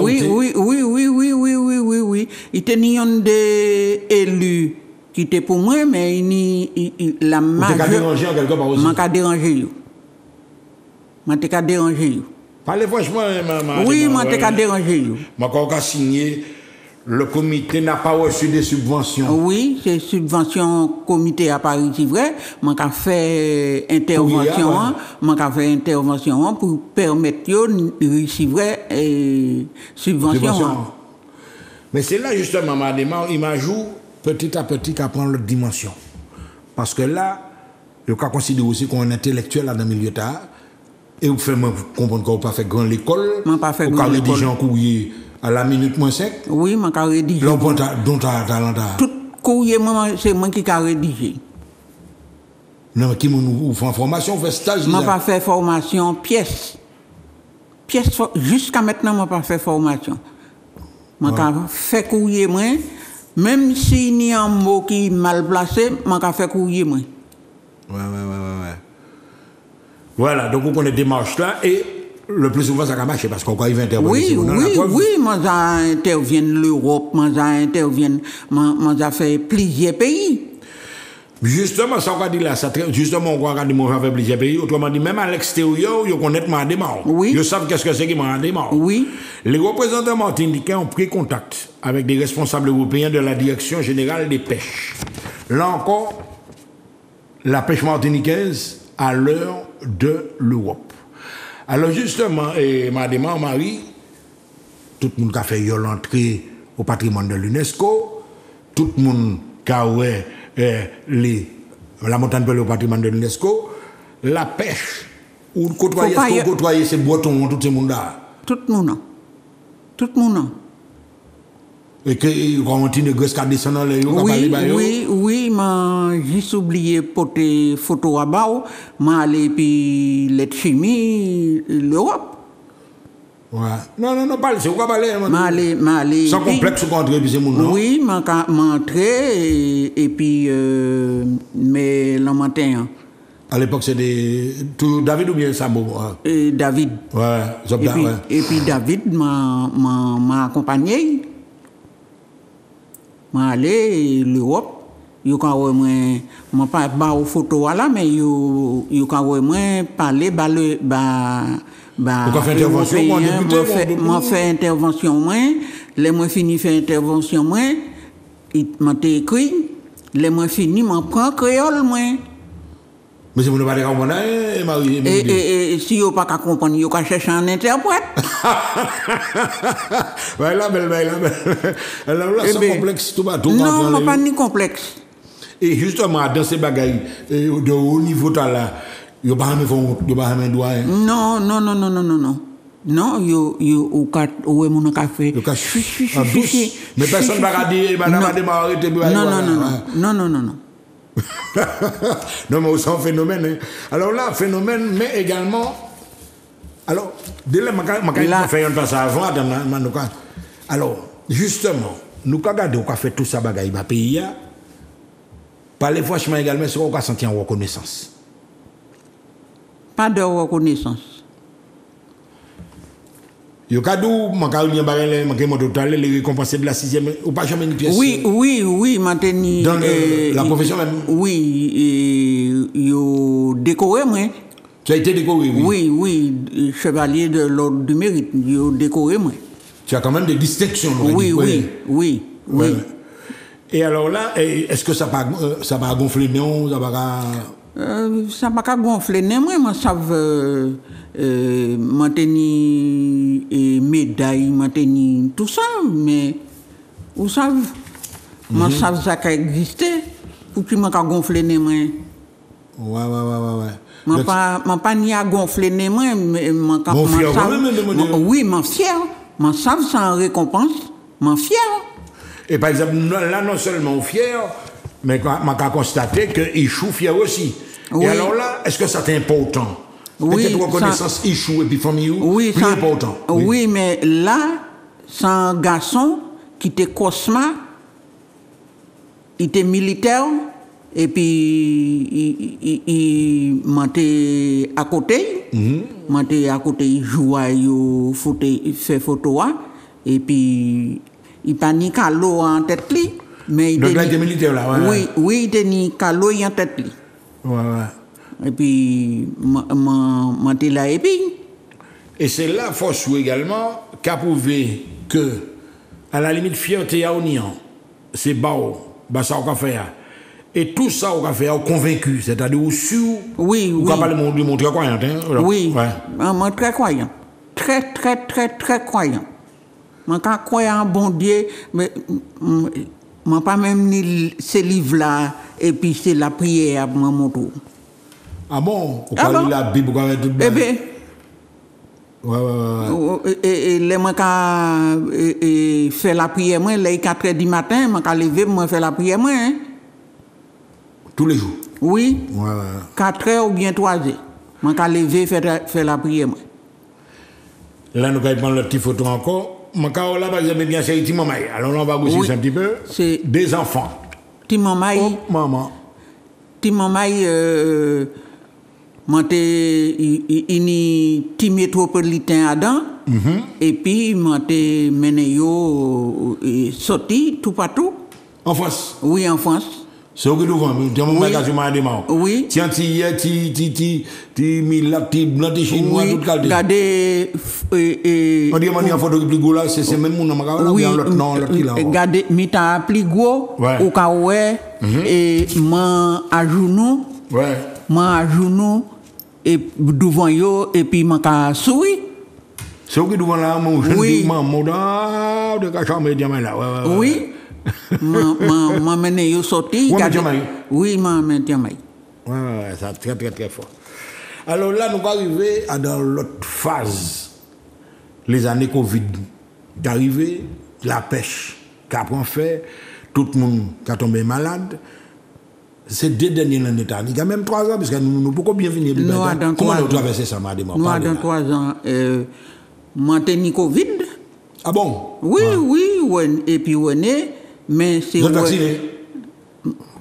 oui, oui, oui, oui, oui, oui, oui, oui, oui. Il était un des élus qui était pour moi, mais il il- il- la majeure... déranger en quelque part aussi. T'ai qu'à déranger. yo. Parlez franchement, hein, ma, ma, Oui, quand on a signé, le comité n'a pas reçu des subventions. Oui, c'est subvention comité à Paris, c'est vrai. M'a qu'à fait intervention, m'a qu'à fait intervention hein, pour permettre de recevoir eh, subvention. Hein. Mais c'est là, justement, madame, il m'a joué petit à petit qu'à prendre l'autre dimension. Parce que là, je cas considérer aussi qu'on est intellectuel dans le milieu tard. Et vous faites comprendre qu'on n'a pas fait grand l'école. Moi, pas fait Ou grand qu'on rédige l'école. un courrier à la minute moins 5. Oui, m'a qu'à rédiger. Là, on prend ta- dont ta talent. ta- Tout courrier, c'est moi qui ai rédigé. Non, qui nous fait formation, on fait stage. Je n'ai pas fait formation pièce. Pièce, jusqu'à maintenant, je n'ai pas fait formation. Je n'ai fait courrier, moi. Même s'il y a un mot qui est mal placé, je n'ai fait courrier, moi. Ouais, ouais, ouais, ouais, ouais. Voilà, donc on connaît des démarches là et le plus souvent ça a marché parce qu'on quand il va intervenir. Oui, oui, oui, moi, j'interviens l'Europe, moi, j'interviens, moi, moi, j'ai fait plusieurs pays. Justement, ça on a dit là, ça, justement, on a dit moi avec plusieurs pays. Autrement dit, même à l'extérieur, ils connaissent ma démarche. Oui. Ils savent qu'est-ce que c'est qui m'a démarche. Oui. Les représentants martiniquais ont pris contact avec des responsables européens de la Direction générale des pêches. Là encore, la pêche martiniquaise à l'heure de l'Europe. Alors justement, et madame Marie, tout le monde qui a fait l'entrée au patrimoine de l'UNESCO, tout le monde qui a ouais, eh, la montagne pelée au patrimoine de l'UNESCO, la pêche, ou côtoyer, côtoyer ces bretons, tout ce monde-là. Tout le monde. Tout le monde. E ke? Oui, oui, man jis oubliye pote foto wabaw, man ale pi let chimi l'Europe. Ouais. Non, non, non, pas c'est quoi parler Malé, Sans complexe qu'on entre, puis c'est mon nom. Oui, man ka et, et puis, euh, mais l'an matin. Hein. À l'époque, c'était David ou bien Sabo David. Ouais, Zobda, et puis, David m'a accompagné. M'a allé l'Europe. Yo ka wè mwen, mwen pa ba ou photo là, mais yo, yo ka wè mwen parler ba le, ba, ba, mwen mwen mwen, mwen fini fait intervention mwen, m'a te écrit, le mwen fini, mwen prend créole mwen. Mwen se moun nou pa de kompon nan, e mari, e moun de. E si yo pa ka kompon, yo ka chèche an interpret. Bay la bel, bay la bel. El la ou la san kompleks tou ba tou. Non, mwen pa ni kompleks. E justeman, dan se bagay, de ou nivou ta la, yo pa hame fon, yo pa hame dwa. Non, non, non, non, non, non. Non, yo, yo, ou ka, ou e moun an ka fe. Yo ka chou, an douche. Me person ba ka di, madame a demare, te bi bay. Non, non, non, non, non, non, non. Non, mais c'est un phénomène. hein. Alors là, phénomène, mais également. Alors, dès là, je faire un passage avant. cas. Alors, justement, nous avons fait tout ça, bagaille, dans le pays. hein. Parlez franchement également, c'est qu'on a senti en reconnaissance. Pas de reconnaissance. Yo kadou, man ka oublié bagay man ka monté tout à l'heure, les récompenses de la sixième, ou pas jamais une pièce. Oui, oui, oui, maintenu. Dans le- la profession même. Oui, et, yo décoré, moi. Tu as été décoré, oui. Oui, oui, chevalier de l'ordre du mérite. Yo décoré, moi. Tu as quand même des distinctions. Oui, oui, oui, oui. Et alors là, est-ce que ça va, euh, ça va gonfler non, ça va Euh, ça m'a qu'à gonfler, né, moi, ça veut, euh, maintenir médaille, maintenir tout ça, mais, vous savez, moi, ça ça qui existé, pour que m'a qu'à gonfler, né, moi. Ouais, ouais, ouais, ouais, ouais. Donc, pas, moi, pas ni à gonfler, né, moi, mais, moi, quand- Mon moi, fier, ça- oui. Moi, ça, sans récompense, moi, fier. Et par exemple, là, non seulement fier, mais on a constaté qu'il chou fier aussi. Oui. Et alors là, est-ce que ça c'est important? Oui, Peut-être reconnaissance, il chou et puis famille, Oui, plus ça- important. Oui. mais là, c'est un garçon qui était Cosma, il était militaire, et puis il, il, il montait à côté, Mhm. montait à côté, il jouait, il faisait- photo, hein. et puis il pas ni calo en tête li, mais il Donc là, militaire, là, ouais. Oui, oui, il ni calo en tête li. Ouais, ouais. Et puis, j'étais là, et puis, Et c'est là, force également, qu'a prouvé que, à la limite, fierté à Onion, c'est bao, bah ça on a fait. Et tout ça on a fait, on convaincu, c'est-à-dire au sûr, Oui, on oui. a pas le très croyant, hein. voilà. Oui, Ouais. Moi très croyant. Très, très, très, très croyant. Quand croyant en bon Dieu, mais mm, moi pas même ni ces livres-là, et puis c'est la prière moi mon tour. Ah bon? On Ah bon? la Bible, a tout Eh bien, Ouais, ouais, ouais. ouais. et, et, les moi et, et faire la prière, moi, les 4 heures du matin, moi quand lever, moi la prière, moi, hein. Tous les jours? Oui, Ouais, ouais. 4 heures ou bien 3 heures. Moi quand lever, faire, faire la prière, moi. Là, nous allons prendre le petit photo encore. Mon cas, là, bien, c'est Timon Maï. Alors on va Oui. un petit peu. C'est- Des enfants. Ti maman, Oh, maman. ti maman, euh, il, ni ti métropolitain Adam, et puis, moi, t'es mené yo, sorti, tout partout, En France. oui, en France. So ki louvan, diyan moun mwen kasi mwen deman. Oui. Tiyan ti ye, ti, ti, ti, ti milak, ti blan, ti chinwa, tout kalte. Gade, e, e. On diyan mwen yon foto ki pli go la, se se men moun nan maka, ou yon lot nan, lot ki la. Gade, mi tan pli go, ou ka we, mhm. e, man ajounou. Ouais. Man ajounou, e, douvan yo, e pi man ka soui. So ki douvan la, moun jen di man, moun da, de ka chanme diyan mwen la, ouais, ouais, ouais. Oui. Ma ma ma mene yo sorti. Ouais, gade- mais Jamaï. Oui. Ouais, ouais, ouais, ça très, très, très fort. Alors là, nous allons arriver à dans l'autre phase. Les années Covid. D'arriver, la pêche, pris fait, tout le monde qui a tombé malade. C'est deux dernières années. Il y a même trois ans, parce que nous ne pouvons bien venir. Comment nous traversé ça, madame? Nous, dans trois ans, euh, Manteni Covid. Ah bon? Oui, oui, ouais, et puis René, mais c'est vacciné?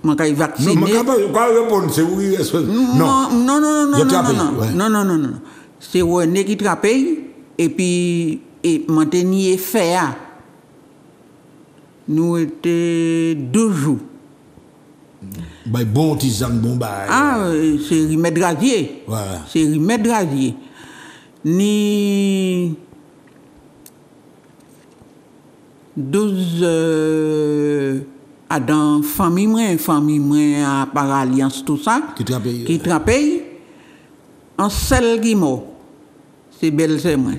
Non, vacciné. répondre, c'est oui, Non, Non. non, non, non, Je non, non, non, non, non, non, non. C'est René qui paye, et puis, et maintenir fait, ah. nous étions deux jours. Bah, bon tisane, bon bah. Ah, euh, c'est remède rasier. Voilà. C'est remède rasier. Ni 12 euh, à dans famille moi, famille moi à par alliance tout ça. Qui te rappelle, Qui rappelle en seul qui mort. C'est belle c'est moi.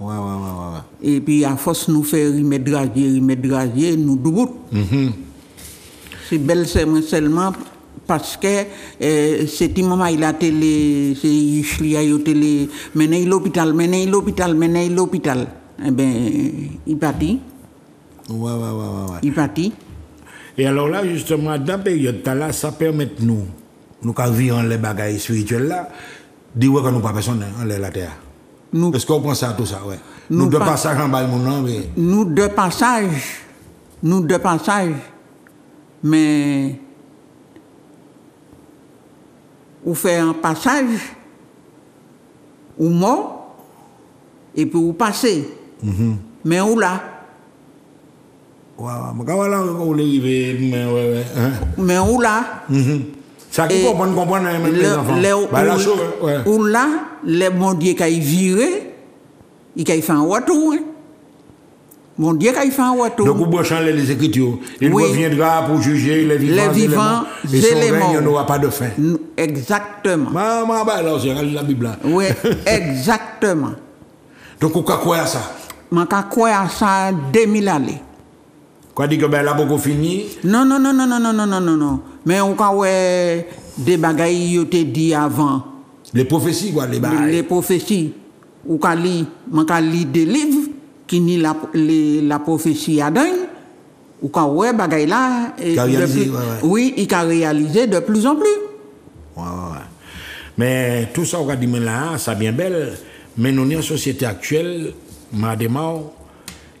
Ouais, ouais, ouais, ouais. Et puis à force nous faire remède rasier, nous debout. Mhm. C'est belle c'est moi seulement parce que euh, c'était maman il a télé c'est Ishli a télé mener l'hôpital mener l'hôpital mener l'hôpital eh ben il parti Ouais, ouais, ouais, ouais, il parti Et alors là, justement, dans la période là, ça permet nous, nous qui vivons les bagages spirituels là, de dire que nous pas personne en la terre. nous Est-ce qu'on pense à tout ça, ouais? Nous Nous, de pas- passage en bas, mon nom, mais. nous de passage nous de passage mais ou fait un passage ou mort et puis ou passer mais où là? Ouais, mais quand ouais, où là? Mhm. Ça qui comprend, même les enfants. Bah, la ou- chose, ouais. ou là, le bon Dieu qui viré, il a fait un retour. Hein. Bon Dieu qui a fait un retour. Donc, vous branchez les Écritures. Il Oui. reviendra pour juger les vivants, Les vivants et son et les règne morts. n'aura pas de fin. Exactement. Maman, bah, là, c'est la Bible. là. Oui, [laughs] exactement. Donc, on croit à ça? Je crois à ça 2000 années. Quoi dit que ben là, beaucoup fini? Non, non, non, non, non, non, non, non, non. Mais on croit des bagailles qui ont été dit avant. Les prophéties, quoi, les bails. les prophéties ou quand lit man ka lit des livres qui ni la la prophétie à dingue ou quand ouais bagay là et Qu'a de réalisé, plus- ouais, ouais. oui il a réalisé de plus en plus Ouais, ouais, ouais. Mais tout ça, on va dire là, ça bien belle. Mais nous, une société actuelle, madame,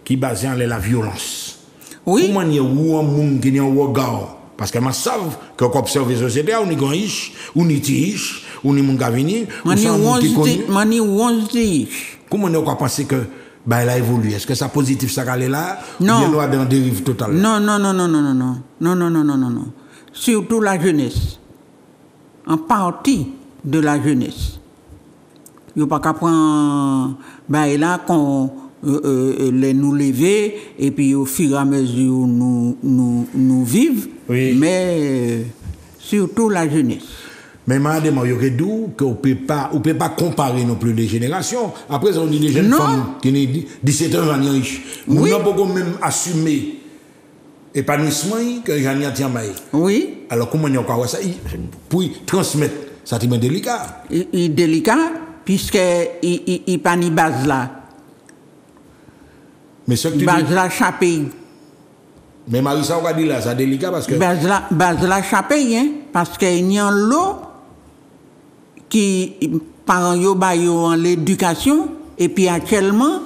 qui basée sur la violence. oui. Comment il y a un monde qui en regard Parce que je sais que quand on observe la société, on est riche, on est riche, on est mon gars venu, on est un monde qui est di Comment on penser que bah, elle a évolué? Est-ce que ça positif, ça allait là? Non. Ou bien nous avons dans dérive totale non non non non non non non. Non non non non non non. Surtout la jeunesse. En partie de la jeunesse yo pas qu'à prendre bah là qu'on euh, euh, euh, les nous lever et puis au fur et à mesure nous nous nous oui. mais surtout la jeunesse mais madame, il y d'où qu'on ne peut pas comparer non plus les générations. Après, on dit les jeunes non. femmes qui ont 17 ans, j'en ai Nous n'avons pas même assumé l'épanouissement que j'en ai tient Oui. Alors, comment on peut ça? Pour transmettre, ça, c'est délicat. Il, il délicat puisque il pas ni base là. Mais ce que tu base là. Mais Marissa, on va dire là, c'est délicat parce que. Base là, base hein, parce qu'il y a l'eau qui, par un yo, bah, yo en l'éducation, et puis actuellement,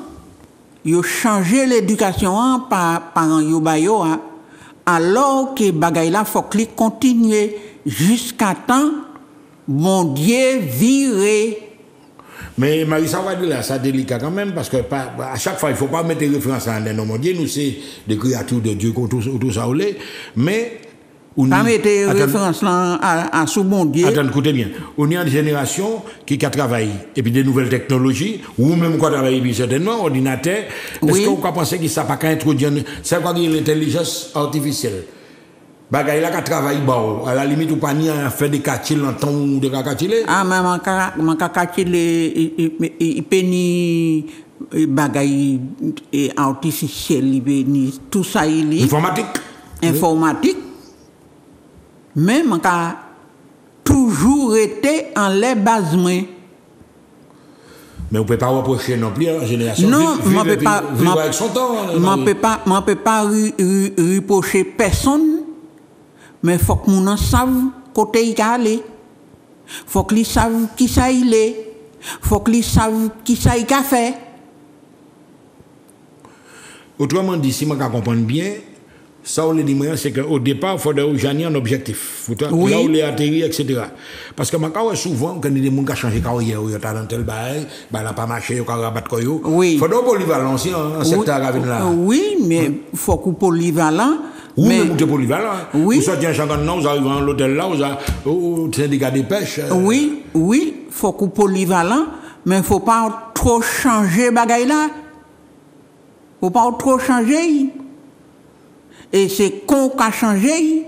ils ont changé l'éducation par, par un yo, alors que bagaille là, faut que continue jusqu'à temps, mon Dieu virait. Mais Marissa, là, c'est délicat quand même parce que pas- à chaque fois, il ne faut pas mettre des références à un homme. Dieu, nous, c'est des créatures de Dieu, qu'on ça, ou les- mais. on pas mettre référence là à, à bon Dieu Attends, écoutez bien. On est une génération qui a travaillé. Et puis des nouvelles technologies, ou même quoi travailler, puis certainement, ordinateur. Est-ce Oui. qu'on peut penser que ça n'a pas qu'à introduire, c'est quoi l'intelligence artificielle? Bagay la ka travay ba ou. A la limit ou pa ni a fe de katil nan ou de ka ah, man ka, man ka katile i pe ni bagay artificiel, i pe tout sa i li. Informatik. Informatik. Men man ka toujou rete an le bazmen. Men ou pe pa non pli an. Non, man pe pa. Son mais fok mounan sav kote i ka ale. Fok li sav ki sa i le. Fok li sav ki sa i ka fe. Autrement dit, si je comprends bien, ça, on le dit, c'est qu'au départ, il faut que un objectif. Là où les atterri, etc. Parce que je souvent, quand des gens qui changé ils ont dans tel bail, ils pas marché, ils ont rabattu. Il faut que polyvalent, si hein, un secteur. Oui, mais il faut que polyvalent. Ou mais, même vous êtes polyvalent. Oui. Vous sortez un champion, vous arrivez à l'hôtel là, vous avez au syndicat des pêches. euh, Oui, oui, faut qu'on polyvalent, mais faut pas trop changer bagaille là. Faut pas trop changer. Et c'est con qu'a changé.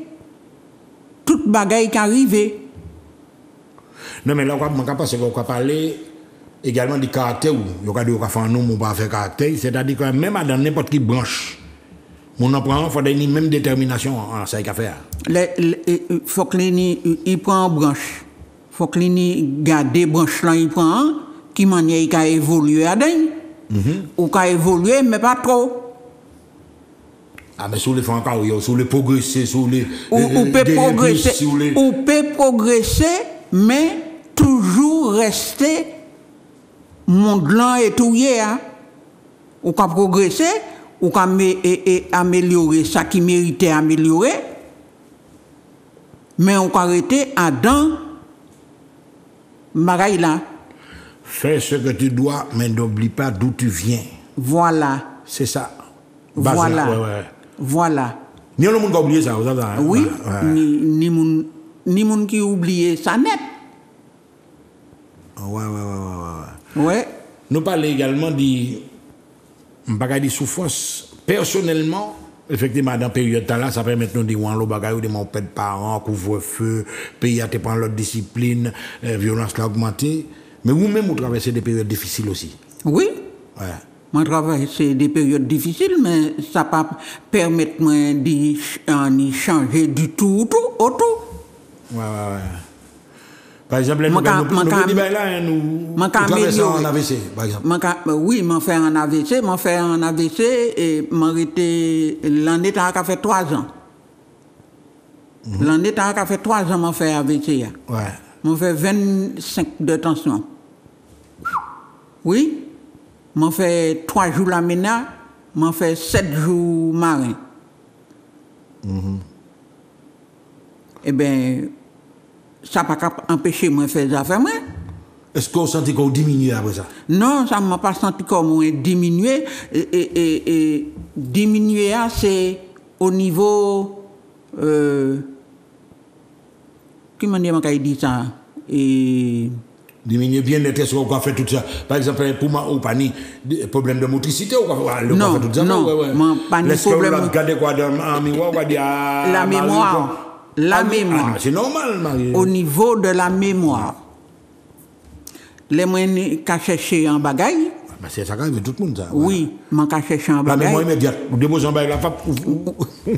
Toute bagaille qui arrive. Non, mais là, on ne pense qu'on va parler également du caractère. Il y a des gens qui font un nom, on va faire caractère. C'est-à-dire que même dans n'importe quelle branche, mon apprend, il faut une même détermination en ça qu'il a faire. Il faut que il prend une branche. faut que les garde branche là, il prend qui manière il a évolué à dingue. Ou qu'a évolué, mais pas trop. Ah, mais sur les fonds encore, sur les progresser, sur les. ou, les- ou peut des progresser, ou peut progresser, mais toujours rester monde là et tout hein. Ou qu'à progresser, ou et- et améliorer ça qui méritait améliorer, mais on peut arrêter à dans là. Fais ce que tu dois, mais n'oublie pas d'où tu viens. Voilà, C'est ça. Base voilà, là, ouais, ouais. voilà. A le monde qui a oublié ça, hein? Oui, Ouais, ni, ni moun, ni moun qui oublie ça net. Ouais, ouais, ouais, ouais, ouais. Ouais. Nous parlons également de bagay de souffrance. Personnellement, effectivement, dans la période là, ça permet de nous dire que bagay de mon père de parents, couvre-feu, pays a te prendre l'autre discipline, euh, violence l'a augmenté. Mais vous-même, vous traversez des périodes difficiles aussi. Oui, Ouais. moi des périodes difficiles, mais ça pas permettre moi d'y ch- en y changer du tout, tout, au tout. Ouais, ouais, ouais. Par exemple, nous, nous, là, hein, traversons en. AVC, par exemple. Quand- oui, m'en faire un AVC, m'en faire un AVC et m'en arrêté l'année t'as qu'à fait trois ans. L'année t'as qu'à fait trois ans m'en fait AVC. ya. Ouais. M'en fait 25 de tension. Oui. M'en fait trois jours la MENA, m'en fait sept jours marin. Eh bien, ça n'a pas empêché moi de faire des affaires. Est-ce qu'on sentit qu'on diminue après ça? Non, ça ne m'a pas senti comme on diminué. Et, et, et, diminuer, ah, c'est au niveau. Euh, qui m'a dit ça? Et, Diminuer bien être est-ce qu'on fait tout ça Par exemple, pour moi, ni des problèmes de motricité ou quoi ouais, Non, on fait tout ça non, ouais, ouais. que problème. vous regardez quoi dans un miroir, quoi, dire, ah, La Marie, mémoire. La Ah, mémoire. ah, c'est normal, Marie. au niveau de la mémoire. Les moyens qu'à chercher en bagaille, Bah, c'est ça quand même tout le monde, ça. oui, qu'à chercher en La mémoire bagaille, immédiate. Vous déposez en bas, la pape.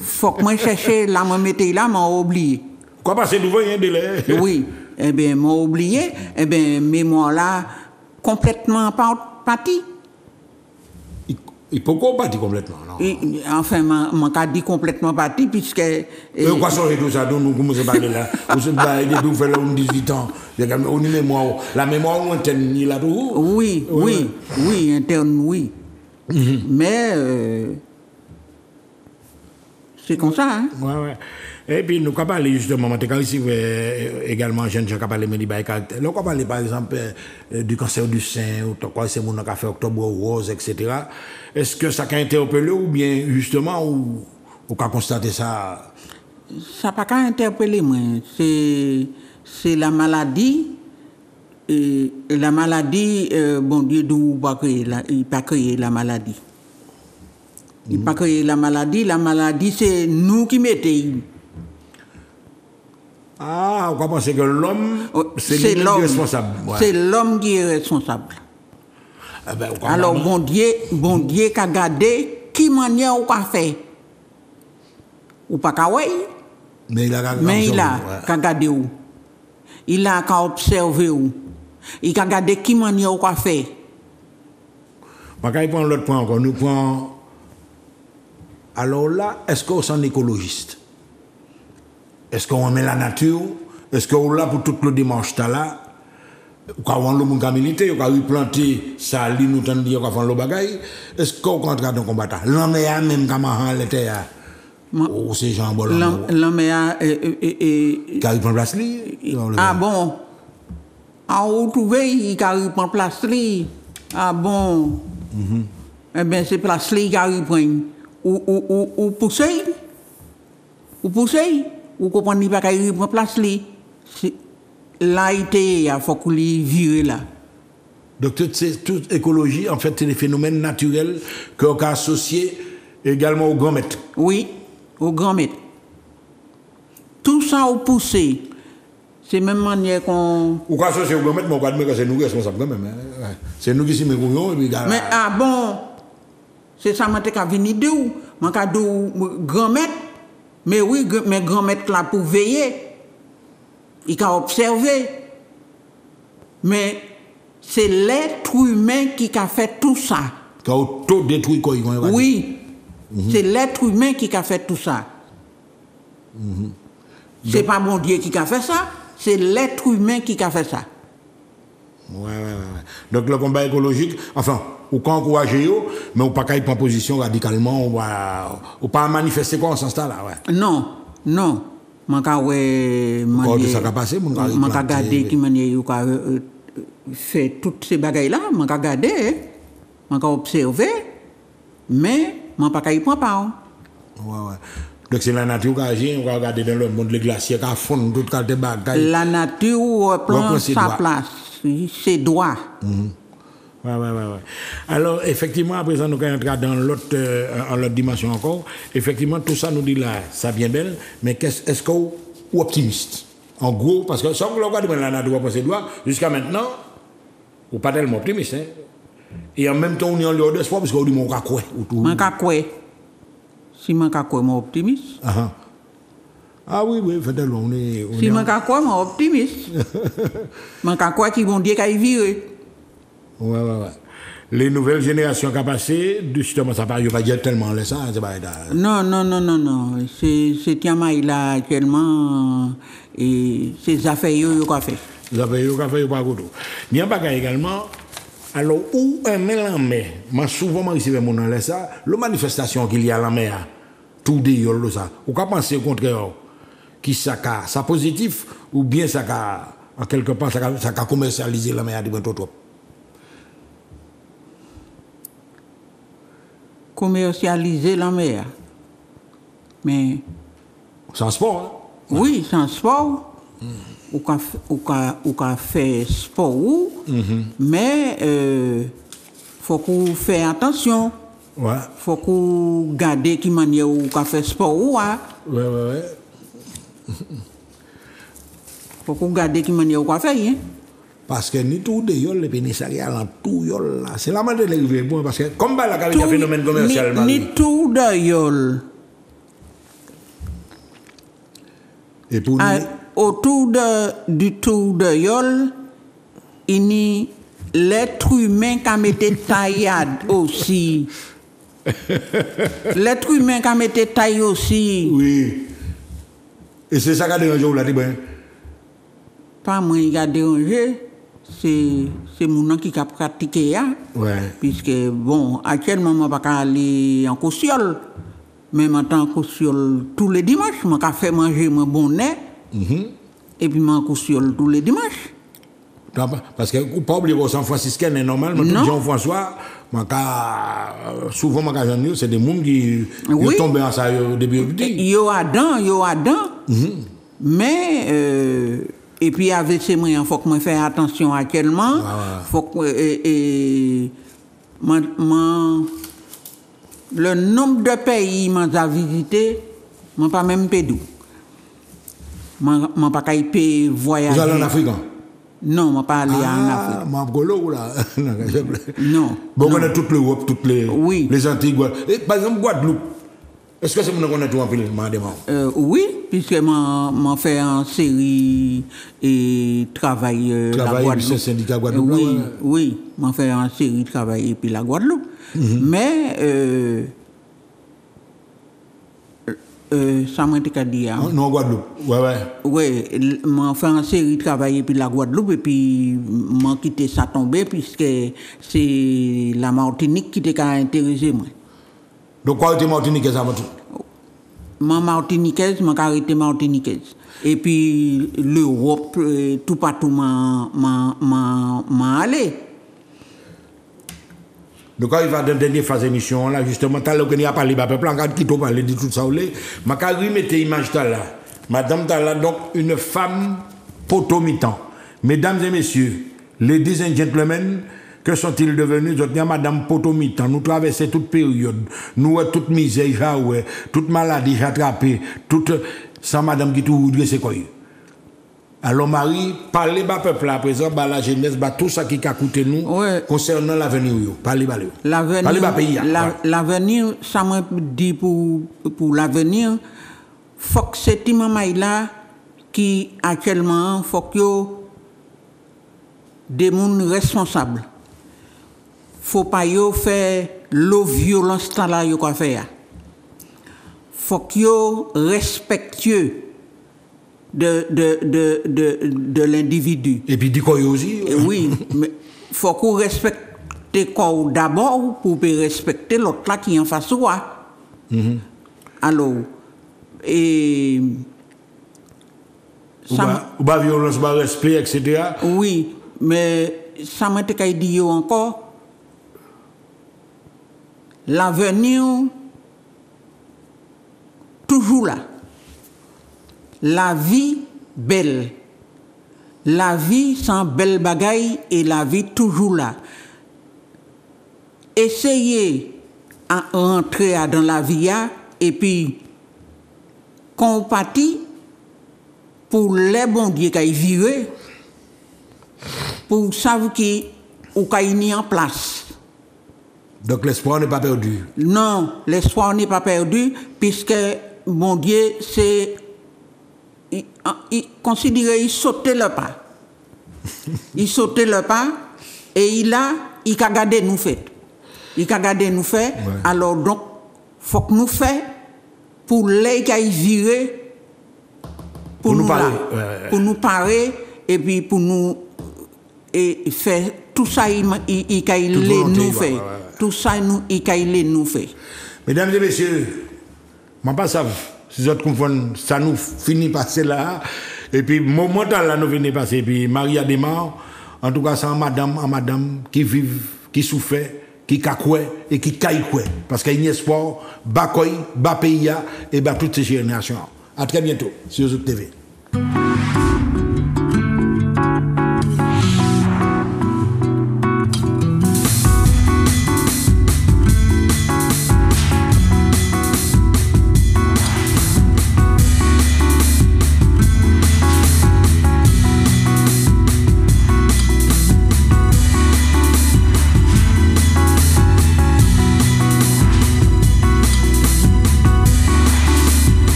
faut que moi chercher là, moi mettais là, m'a oublié. Quoi passer devant, il y a un délai. [laughs] Oui, eh bien, m'a oublié, eh bien, mémoire là, complètement pas parti. Il- peut pas partir complètement, non. Et, Enfin, m'a qu'à dit complètement parti, puisque. Et quoi changer tout ça, nous commençons à parler là. Vous il est vous faites là, on 18 ans. Il y a quand même- On y mémoire. La mémoire lointaine, il a tout. Oui, oui, oui, interne, oui. Mais euh, c'est comme ça, hein. Ouais, ouais. Et puis, nous avons parlé justement, quand ici, également, jeune gens qui parlé de des caractères. Nous avons parlé, par exemple, euh, du cancer du sein, ou quoi, c'est mon fait octobre rose, etc. Est-ce que ça a interpellé ou bien, justement, ou, ou qu'a constaté ça? Ça n'a pas qu'à interpeller, moi. C'est, c'est la maladie. Et, la maladie, euh, bon Dieu, d'où pas créer la, il pas créé la maladie. Il pas créé la maladie. La maladie, c'est nous qui mettons. Ah, on pense que l'homme, Oh, c'est qui est l'homme. responsable. Ouais. C'est l'homme qui est responsable. Eh ben, Alors, bon Dieu, bon Dieu qu'a gardé qui manière ou qu'a fait? Ou pas ouais, Mais il a mais il a Ouais. qu'a gardé où? Il a qu'à observer où? Il a gardé qui manière ou qu'a fait? L'autre point encore, nous prenons. Alors là, est-ce qu'on s'en écologiste? Est-ce qu'on met la nature? Est-ce qu'on est là pour tout le dimanche t'as là? Quand on le monde milité, on a ça, li nous t'en dire qu'on fait le bagay. Est-ce qu'on contre un combattant? L'homme a même comme un l'été. Ou c'est Jean Bolon. L'homme a. Qui a eu place? Ah bon? Où trouvé, il a eu place? Ah bon? Eh bien, c'est place qui a eu Ou, ou, ou, ou poussé? Ou poussé? Ou comprenez pas qu'il a eu place li? là, il faut qu'il vire là. Donc, toute, toute écologie, en fait, c'est des phénomènes naturels qu'on a associés également au grand maître. Oui, au grand maître. Tout ça au poussé. C'est même manière qu'on. Ou quoi associé au grand maître, mais on va dire que c'est nous qui sommes responsables quand même. C'est nous qui sommes les Mais ah bon, c'est ça, je suis venu de où? Je suis grand maître. Mais oui, mais grand maître là pour veiller il a observé. Mais c'est l'être humain qui a fait tout ça. Qui a tout détruit quoi Oui. Mhm. C'est l'être humain qui a fait tout ça. Mm C'est pas mon Dieu qui a fait ça, c'est l'être humain qui a fait ça. Ouais, ouais, ouais. Donc le combat écologique, enfin, ou quand encourager, mais on pas prendre position radicalement, ou pas, ou pas manifester quoi en ce sens-là, ouais. Non, non. Man ka. Kwa de sa ka pase, moun ka Man ka gade ki manye yu ka fe tout se bagay la, man ka gade, man ka observe, men man pa ka pa ou. Ouais, ouais. Donc c'est la nature qui agit, on va regarder dans le monde, les glaciers qui fondent, tout le bagaille. La nature prend sa place, ses droits. Mm Ouais, ouais, ouais, ouais. Alors, effectivement, à présent, nous allons entrer dans l'autre, euh, l'autre dimension encore. Effectivement, tout ça nous dit là, ça vient belle, mais est-ce est qu'on est optimiste? En gros, parce que si on regarde la nature pour ses doigts, jusqu'à maintenant, on pas tellement optimiste. Hein? Et en même temps, on est en l'air d'espoir, parce qu'on dit, mon quoi Mon quoi? Si quoi, mon optimiste. Ah, ah, oui, oui, faites-le, on est... On si quoi, mon optimiste. mon quoi qui vont dire qu'il vire. Ouais, ouais, ouais. Les nouvelles générations qui ont passé, justement, ça ne pas dire tellement les ça. Non, non, non, non, non. C'est Tiamaï là actuellement, et c'est affaires qu'il a fait. Les affaires qu'il a fait, il pas tout. Il y a pas également. Alors, où est la mer Moi, souvent, je mon ça, la manifestation qu'il y a à la mer, tout dégueulasse, ça. Ou qu'à penser au contraire, qui ça ça positif, ou bien ça en quelque part, ça a commercialisé la mer à trop. commercialiser la mer. Mais. Sans sport, hein? Oui, sans sport. Ou qu'on fait sport, mm-hmm. mais il euh, faut qu'on fasse attention. Ouais. faut qu'on garde qui manière ou qu'on fait sport. Ouais, ouais, ouais. faut qu'on garde qui manière ou qu'on fait. Hein? Parce que ni tout de yol, ni ça en tout yol là. C'est la manière de bon, parce que comme la un phénomène commercial. Ni, ni tout de yol. Et pour ah, Autour de, du tout de yol, il y a l'être humain qui a mis taillade aussi. [laughs] [laughs] l'être humain qui a mis taille aussi. Oui. Et c'est ça qui a dérangé là, Pas moi qui a dérangé c'est mon qui a pratiqué hein? ouais. puisque bon actuellement je ne pas aller en coussiole mais maintenant coussiole tous les dimanches je fais manger mon bonnet mm et puis je coussiole tous les dimanches parce que pas oublier que San Franciscain est normal mais Jean-François souvent c'est des gens qui oui. tombent en ça au début Yo Adam yo Adam mm mais euh, et puis avec ces moyens, il faut que je fasse attention actuellement. Ah. Faut que, et, le nombre de pays que j'ai visité, je pas même pédou. Je ne pas voyager. Vous allez en Afrique hein? [laughs] Non, je ne pas aller ah, en Afrique. Je là. non. Bon, on a toute l'Europe, toutes les, oui. les Antilles. Par exemple, Guadeloupe. Est-ce que c'est mon connaître tout en pile, euh, Oui, puisque m'a fait en série et travail euh, travail la Guadeloupe. syndicat Guadeloupe. oui, ouais. oui, m'a fait en série travail et puis la Guadeloupe. Mm -hmm. Mais euh, ça m'a été dit. hein. Non, en Guadeloupe. Ouais, ouais. Oui, m'en fait en série travailler puis la Guadeloupe et puis m'en quitté ça tomber puisque c'est la Martinique qui était intéressé moi. Donc, quoi était Martinique, ça, votre Ma Martiniquaise, m'a arrêté Martiniquaise. Et puis l'Europe, euh, tout partout m'a m'a m'a m'a allé. Donc, quand il va dans la dernière phase d'émission, là, justement, t'as y a parlé, bah, peuple, en qui t'a parlé de tout ça, là, ma carré mettait image t'as là. Madame t'as donc, une femme potomitan. Mesdames et messieurs, ladies and gentlemen, que sont-ils devenus? Tiens Madame Potomitan. Nous traversons toute période. Nous, euh, toute misère, toute maladie, j'ai attrapé, toute, sans Madame qui tout, c'est quoi? Alors, Marie, parlez bas peuple à présent, bah, la jeunesse, bah, tout ça qui a coûté nous, concernant l'avenir. Parlez bas. L'avenir, Parlez bas pays, hein. la- Ouais. l'avenir, ça m'a dit pour, pour l'avenir, faut que ces maman là qui actuellement, faut que des gens responsables. Faut pas yo faire l'eau violence là yo quoi faire. Faut que yo respectueux de de de de, de l'individu. Et puis, dit quoi, aussi? Oui, mais faut qu'on respecte corps d'abord pour respecter l'autre là qui est en face de toi. Alors, et Ou pas, violence, pas respect, etc. oui, mais ça m'a été dit encore. L'avenir, toujours là. La vie belle. La vie sans belle bagaille et la vie toujours là. Essayez à rentrer dans la vie et puis compatir pour les bons dieux qui vivent, pour savoir qui ou qui mis en place. Donc, l'espoir n'est pas perdu. Non, l'espoir n'est pas perdu, puisque mon Dieu, c'est. Il, il considérait, il sautait le pas. il sautait le pas, et il a, il a gardé nous fait. Il a gardé nous fait. Alors donc, faut que nous fait pour les qui virer, pour, Pour nous nous, parer, là, ouais, ouais. pour nous parer, et puis pour nous et faire tout ça, il, il, il, il, nous fait. ouais, ouais. Tout ça, nous, il, il les nous fait. Mesdames et messieurs, je ne sais pas si vous comprenez, ça nous finit passer là. Et puis, moment là, nous venons passer. Et puis, Maria Demar, en tout cas, c'est un madame, un madame qui vivent, qui souffre, qui kakoué et qui caïkoué. Parce qu'il y a espoir, bas koy, bas pays et bas toutes ces générations. À très bientôt sur Zouk TV.